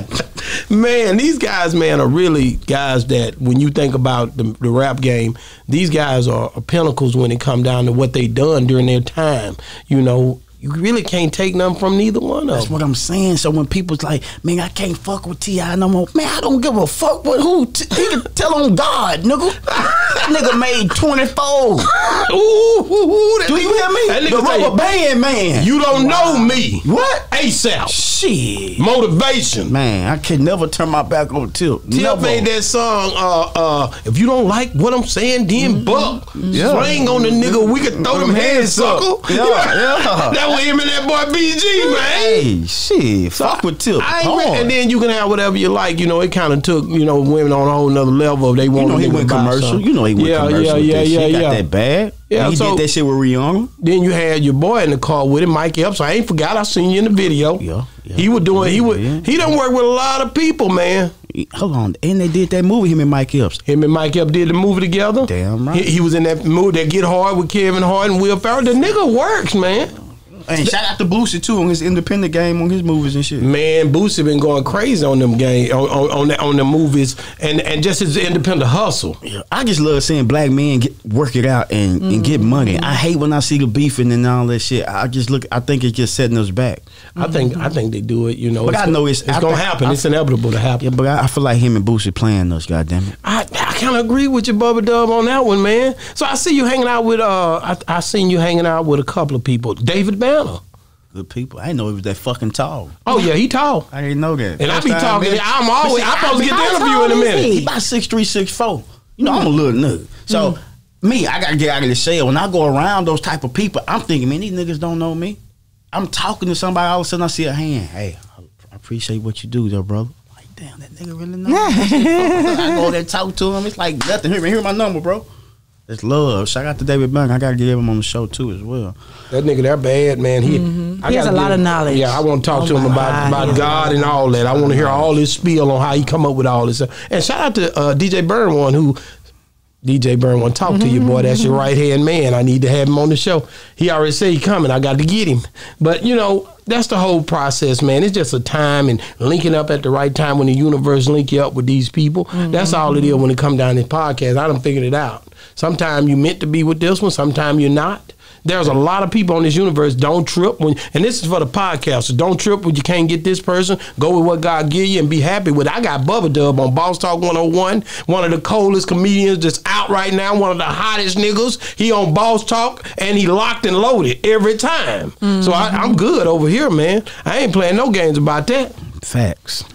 Man, these guys, man, are really guys that when you think about the, the rap game, these guys are, are pinnacles when it come down to what they done during their time. You know, you really can't take nothing from neither one of That's what I'm saying. So when people's like, man, I can't fuck with T.I. no more. Man, I don't give a fuck with who. T- he can tell on God, nigga. That nigga made 24. Ooh, ooh, ooh, Do you hear me? That the nigga rubber say, band man. you don't know me. What? ASAP. Shit. Motivation. Man, I can never turn my back on Tip. Tip made that song. Uh, uh, if you don't like what I'm saying, then buck. Yeah. Swing on the nigga. We can throw them hands, up. Yeah, yeah. Him and that boy BG, man. Hey, shit. Fuck with Tip. I ain't re- and then you can have whatever you like. You know, it kind of took you know women on a whole nother level. They want you know he went commercial. You know he went yeah, commercial. Yeah, yeah, yeah, yeah. Got that bad. Yeah, And he so- did that shit with Rihanna. Then you had your boy in the car with him, Mike Epps. I ain't forgot. I seen you in the video. Yeah, yeah. he was doing. He would. Yeah. He done work with a lot of people, man. Hold on, and they did that movie. Him and Mike Epps. Him and Mike Epps did the movie together. Damn right. He, he was in that movie that Get Hard with Kevin Hart and Will Ferrell. The nigga works, man. And shout out to Boosie too on his independent game on his movies and shit. Man, Boosie been going crazy on them game on on on, the, on the movies and and just his independent hustle. Yeah, I just love seeing black men get work it out and, and get Mm-hmm. money. I hate when I see the beefing and all that shit. I just look. I think it's just setting us back. I think I think they do it. You know, But it's, I know it's- it's I gonna think- happen. I- it's inevitable to happen. Yeah, but I, I feel like him and Boosie playing us. Goddamn it. I, I kind of agree with you, Bubba Dub, on that one, man. So I see you hanging out with uh, I, I seen you hanging out with a couple of people. David Banner. Good people. I didn't know he was that fucking tall. Oh yeah, he tall. I didn't know that. And I First be time, talking. man. I'm always. I'm supposed to get the interview in a minute. he? About six three, six four. You know, I'm a little nigga. So mm. me, I gotta get out of the shell. When I go around those type of people, I'm thinking, man, these niggas don't know me. I'm talking to somebody, all of a sudden I see a hand. Hey, I appreciate what you do, though, brother. Like, damn, that nigga really know. me. I go there talk to him. It's like nothing. Here, here my number, bro. It's love. Shout out to David Bank. I gotta get him on the show too as well. That nigga, that bad man. He, I He has gotta a lot get- of knowledge. Yeah, I want to talk Oh to him about God, about he has a God and all that. I want to hear all his spiel on how he come up with all this. stuff. And shout out to uh, DJ Burn one who DJ Burn want to talk to you, boy. That's your right hand man. I need to have him on the show. He already said he coming. I got to get him. But you know, that's the whole process, man. It's just a time and linking up at the right time when the universe link you up with these people. Mm-hmm. That's all it is when it come down this podcast. I done figured it out. Sometimes you meant to be with this one. Sometimes you're not. There's a lot of people on this universe. Don't trip when, and this is for the podcast. So Don't trip when you can't get this person. Go with what God give you and be happy with. it. I got Bubba Dub on Boss Talk 101, one of the coldest comedians that's out right now, one of the hottest niggas. He on Boss Talk and he locked and loaded every time. So I, I'm good over here, man. I ain't playing no games about that. Facts.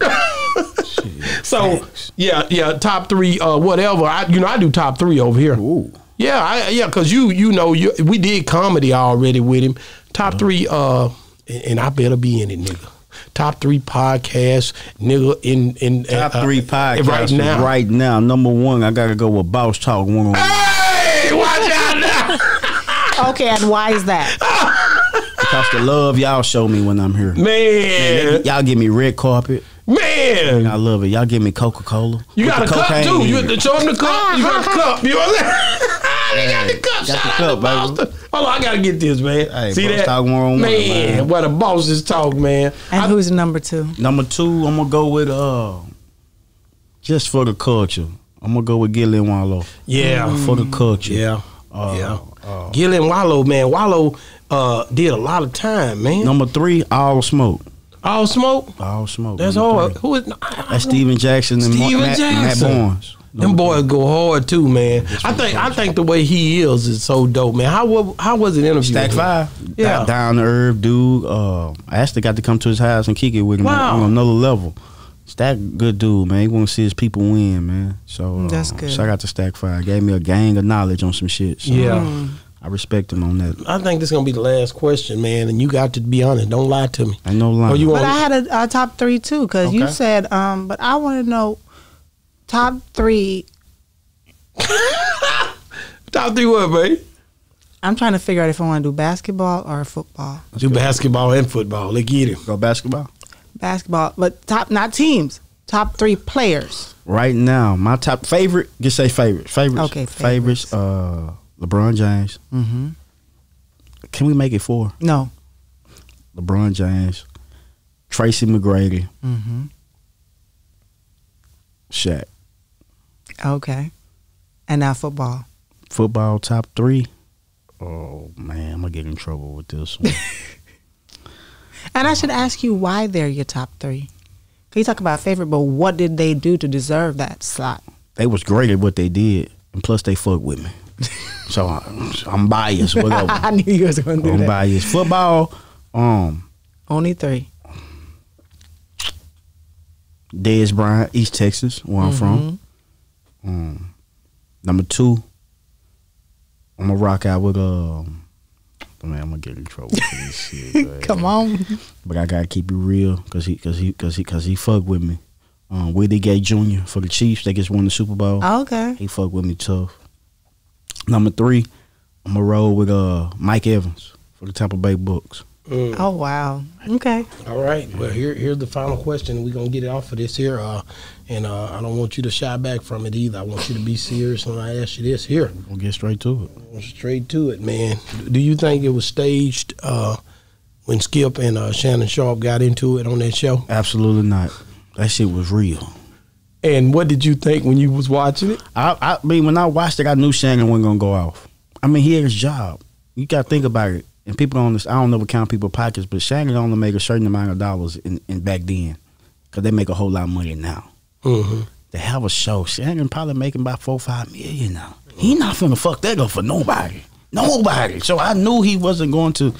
So yeah, yeah, top three, uh, whatever. I, you know, I do top three over here. Ooh. Yeah, I, yeah, because you you know you we did comedy already with him. Top three, uh, and and I better be in it, nigga. Top three podcasts, nigga. In in Top uh, three uh, podcasts right now. Right now, number one, I gotta go with Boss Talk one on one. Hey, watch out now, Okay, and why is that? Because the love y'all show me when I'm here. man, Y'all give me red carpet. Man, I love it. Y'all give me Coca Cola. You got a cup too. You have to show him the cup. You got the cup. You know what I'm saying? He got the cup. Got the Shout out cup, to baby. Boston. Hold on, I gotta get this, man. Hey, See boss that? talk one on one, man, man. What the bosses talk, man. And who's number two? Number two, I'm gonna go with uh, just for the culture. I'm gonna go with Gillie and Wallo Yeah. for the culture. Yeah. Uh, yeah. Gillie and Wallo, man. Wallo uh, did a lot of time, man. Number three, All Smoke. All smoke. All Smoke. That's number hard. three. Who is That's Stephen Jackson and Steven Matt, Matt Barnes. Them boys go hard too, man. I think I think the way he is is so dope, man. How wa- how was it interviewing? Stack five. Yeah. Yeah. Down to earth dude. Uh, I actually got to come to his house and kick it with him on- Wow. on another level. Stack good dude, man. He want to see his people win, man. So uh, That's good. So I got to Stack Five. Gave me a gang of knowledge on some shit. So Yeah. I respect him on that. I think this is gonna be the last question, man. And you got to be honest. Don't lie to me. I know line. Or you But I had a, a top three too, because you said, um, but I want to know top three. top three what, baby? I'm trying to figure out if I want to do basketball or football. Do basketball and football. Let's get it. go basketball. Basketball, but top, not teams. Top three players. Right now, my top favorite. Just say favorite. Favorites. Okay, Favorites. favorites. Uh, LeBron James. Mm-hmm. Can we make it four? No. LeBron James, Tracy McGrady, Mm-hmm. Shaq. Okay. And now football. Football top three. Oh man, I'm gonna get in trouble with this one. And I should ask you why they're your top three. 'Cause You talk about favorite, but what did they do to deserve that slot? they was great at what they did, and plus they fuck with me. so I, I'm biased. Whatever. I knew you was to do I'm that. biased. Football. Um, Only three. Dez Bryant, East Texas, where I'm from. Um, number two, I'm gonna rock out with um. Man, I'm gonna get in trouble for this shit. Come on. But I gotta keep it real, cause he, cause he, cause he, cause he fuck with me. Um, Willie Gay Jr. for the Chiefs, they just won the Super Bowl. Okay. He fuck with me tough. Number three, I'm gonna roll with uh Mike Evans for the Tampa Bay Bucks. Oh wow. Okay. All right. Well, here here's the final question. We're gonna get it off of this here. Uh, and uh, I don't want you to shy back from it either. I want you to be serious when I ask you this here. We'll get straight to it. Straight to it, man. Do you think it was staged uh, when Skip and uh, Shannon Sharpe got into it on that show? Absolutely not. That shit was real. And what did you think when you was watching it? I, I mean, when I watched it, I knew Shannon wasn't gonna go off. I mean, he had his job. You got to think about it. And people don't. I don't never count people's pockets, but Shannon only make a certain amount of dollars in, in back then, because they make a whole lot of money now. Mm-hmm. They have a show. Shannon probably making about four five million now. He not finna fuck that up for nobody. Nobody. So I knew he wasn't going to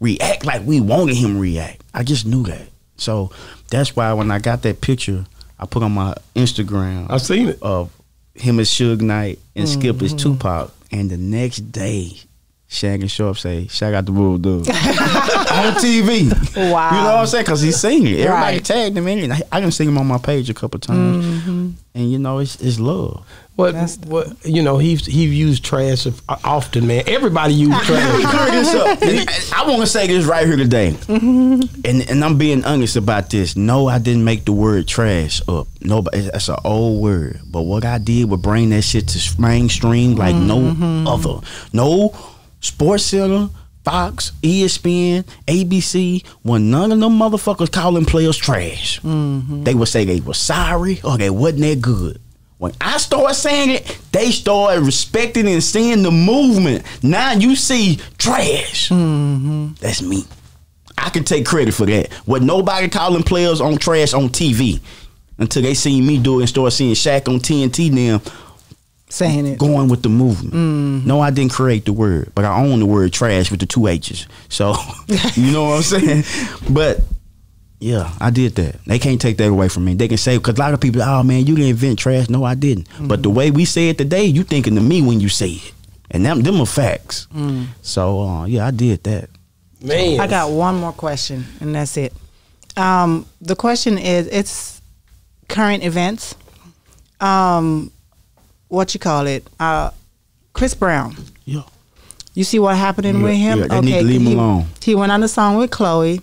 react like we wanted him to react. I just knew that. So that's why when I got that picture, I put on my Instagram I've seen it. of him as Suge Knight and Skip as Tupac. And the next day, Shaq and Sharpe say, Shaq got the bulldog on TV. Wow. You know what I'm saying? Because he's singing. Everybody Right. tagged him in it. I, I can sing him on my page a couple times. Mm-hmm. And you know, it's, it's love. What, That's- what you know, he's he used trash of- uh, often, man. Everybody used trash. Clear this up. And I want to say this right here today, mm-hmm. and and I'm being honest about this. No, I didn't make the word trash up. No, but it's- that's an old word. But what I did was bring that shit to mainstream like no mm-hmm. other. No Sports Center. Fox, ESPN, ABC, when none of them motherfuckers calling players trash. Mm-hmm. They would say they were sorry or they wasn't that good. When I start saying it, they start respecting and seeing the movement. Now you see trash. Mm-hmm. That's me. I can take credit for that. What nobody calling players on trash on TV until they see me do it and start seeing Shaq on TNT now Saying it. going with the movement. No, I didn't create the word, but I own the word trash with the two H's. So you know what I'm saying? But yeah, I did that. They can't take that away from me. They can say because a lot of people, oh man, you didn't invent trash. No, I didn't. But the way we say it today, you thinking to me when you say it, and them them are facts. So uh, yeah, I did that. Man, I got one more question, and that's it. Um, the question is, it's current events. Um, what you call it? Uh, Chris Brown. Yeah. You see what happening Yeah, with him? yeah, to leave him he, alone. He went on the song with Chloe,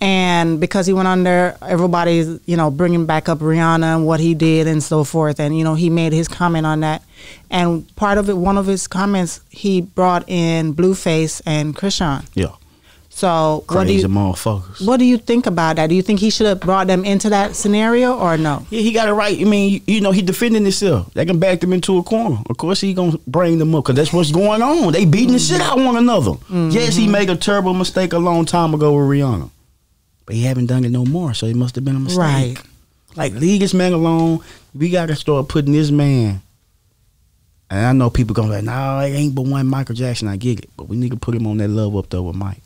and because he went on there, everybody's you know bringing back up Rihanna and what he did and so forth, and you know he made his comment on that. And part of it, one of his comments, he brought in Blueface and Chrisean. Yeah. So what do you motherfuckers. what do you think about that? Do you think he should have brought them into that scenario or no? Yeah, he got it right. I mean, you, know, he defending himself. They can back them into a corner. Of course, he gonna bring them up because that's what's going on. They beating the shit out one another. Mm-hmm. Yes, he made a terrible mistake a long time ago with Rihanna, but he haven't done it no more. So it must have been a mistake. Right. Like leave this man alone. We gotta start putting this man. And I know people gonna be like, nah, it ain't but one Michael Jackson. I get it, but we need to put him on that level up there with Mike.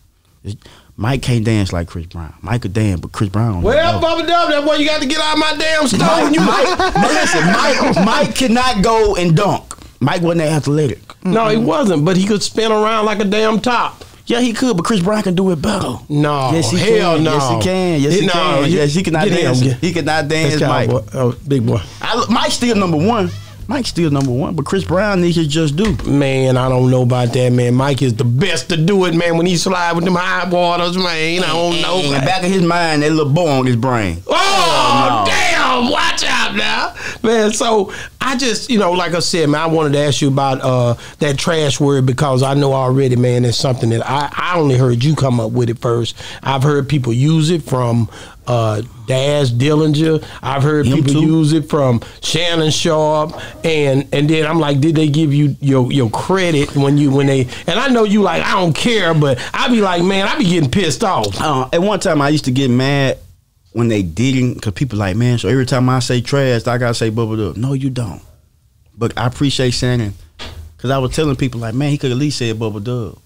Mike can't dance like Chris Brown. Mike could dance, but Chris Brown. well. Bubba Dub, that's why you got to get out of my damn stove. Mike, You Mike, but listen, Mike, Mike cannot go and dunk. Mike wasn't that athletic. No, he wasn't, but he could spin around like a damn top. Yeah, he could, but Chris Brown can do it better. No, yes, he hell can. no. Yes, he can. Yes, he No, can. you- yes, he cannot get him, dance. he cannot dance, Mike. cowboy, oh, big boy. I, Mike's still number one. Mike's still number one, but Chris Brown needs to just do. Man, I don't know about that, man. Mike is the best to do it, man. When he slide with them high waters, man, I don't know. In the back of his mind, that little boy on his brain. Oh, no. damn! Watch out now, man. So I just, you know, like I said, man, I wanted to ask you about uh, that trash word because I know already, man, it's something that I, I only heard you come up with it first. I've heard people use it from uh, Daz Dillinger. I've heard Him people too. use it from Shannon Sharpe, and and then I'm like, did they give you your your credit when you when they? And I know you like I don't care, but I be like, man, I be getting pissed off. Uh, at one time, I used to get mad when they didn't, because people like, man, so every time I say trash, I gotta say Bubba Dub. No, you don't. But I appreciate Shannon, because I was telling people like, man, he could at least say Bubba Dub.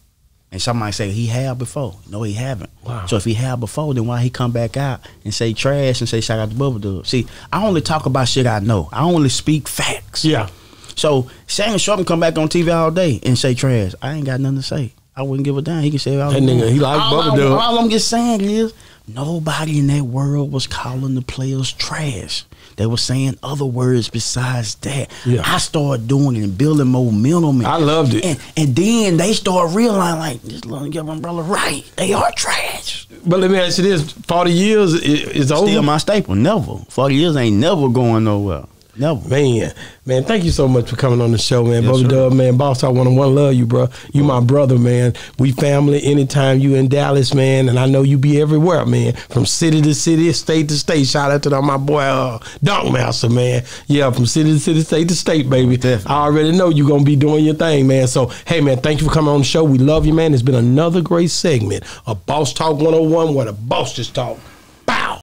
And somebody say he have before. No, he haven't. Wow. So if he have before, then why he come back out and say trash and say shout out to Bubba Dub? See, I only talk about shit I know. I only speak facts. Yeah. So Shannon Sharpe can come back on TV all day and say trash. I ain't got nothing to say. I wouldn't give a damn. He can say all That nigga, he like all, Bubba Dub. all I'm just saying is nobody in that world was calling the players trash. They were saying other words besides that. Yeah. I started doing it and building momentum. And, I loved it. And, and then they start realizing like this little young umbrella right. They are trash. But let me ask you this: Forty years is over. Still my staple. Never. Forty years ain't never going nowhere. Never. Man, man, thank you so much for coming on the show, man. Yes, Bubba. Dub, man, boss, I want to one love you, bro. You my brother, man. We family. Anytime you in Dallas, man, and I know you be everywhere, man. From city to city, state to state. Shout out to my boy, uh, Dunk Master, man. Yeah, from city to city, state to state, baby. Definitely. I already know you're gonna be doing your thing, man. So, hey, man, thank you for coming on the show. We love you, man. It's been another great segment of Boss Talk 101, where the boss just talk. Bow.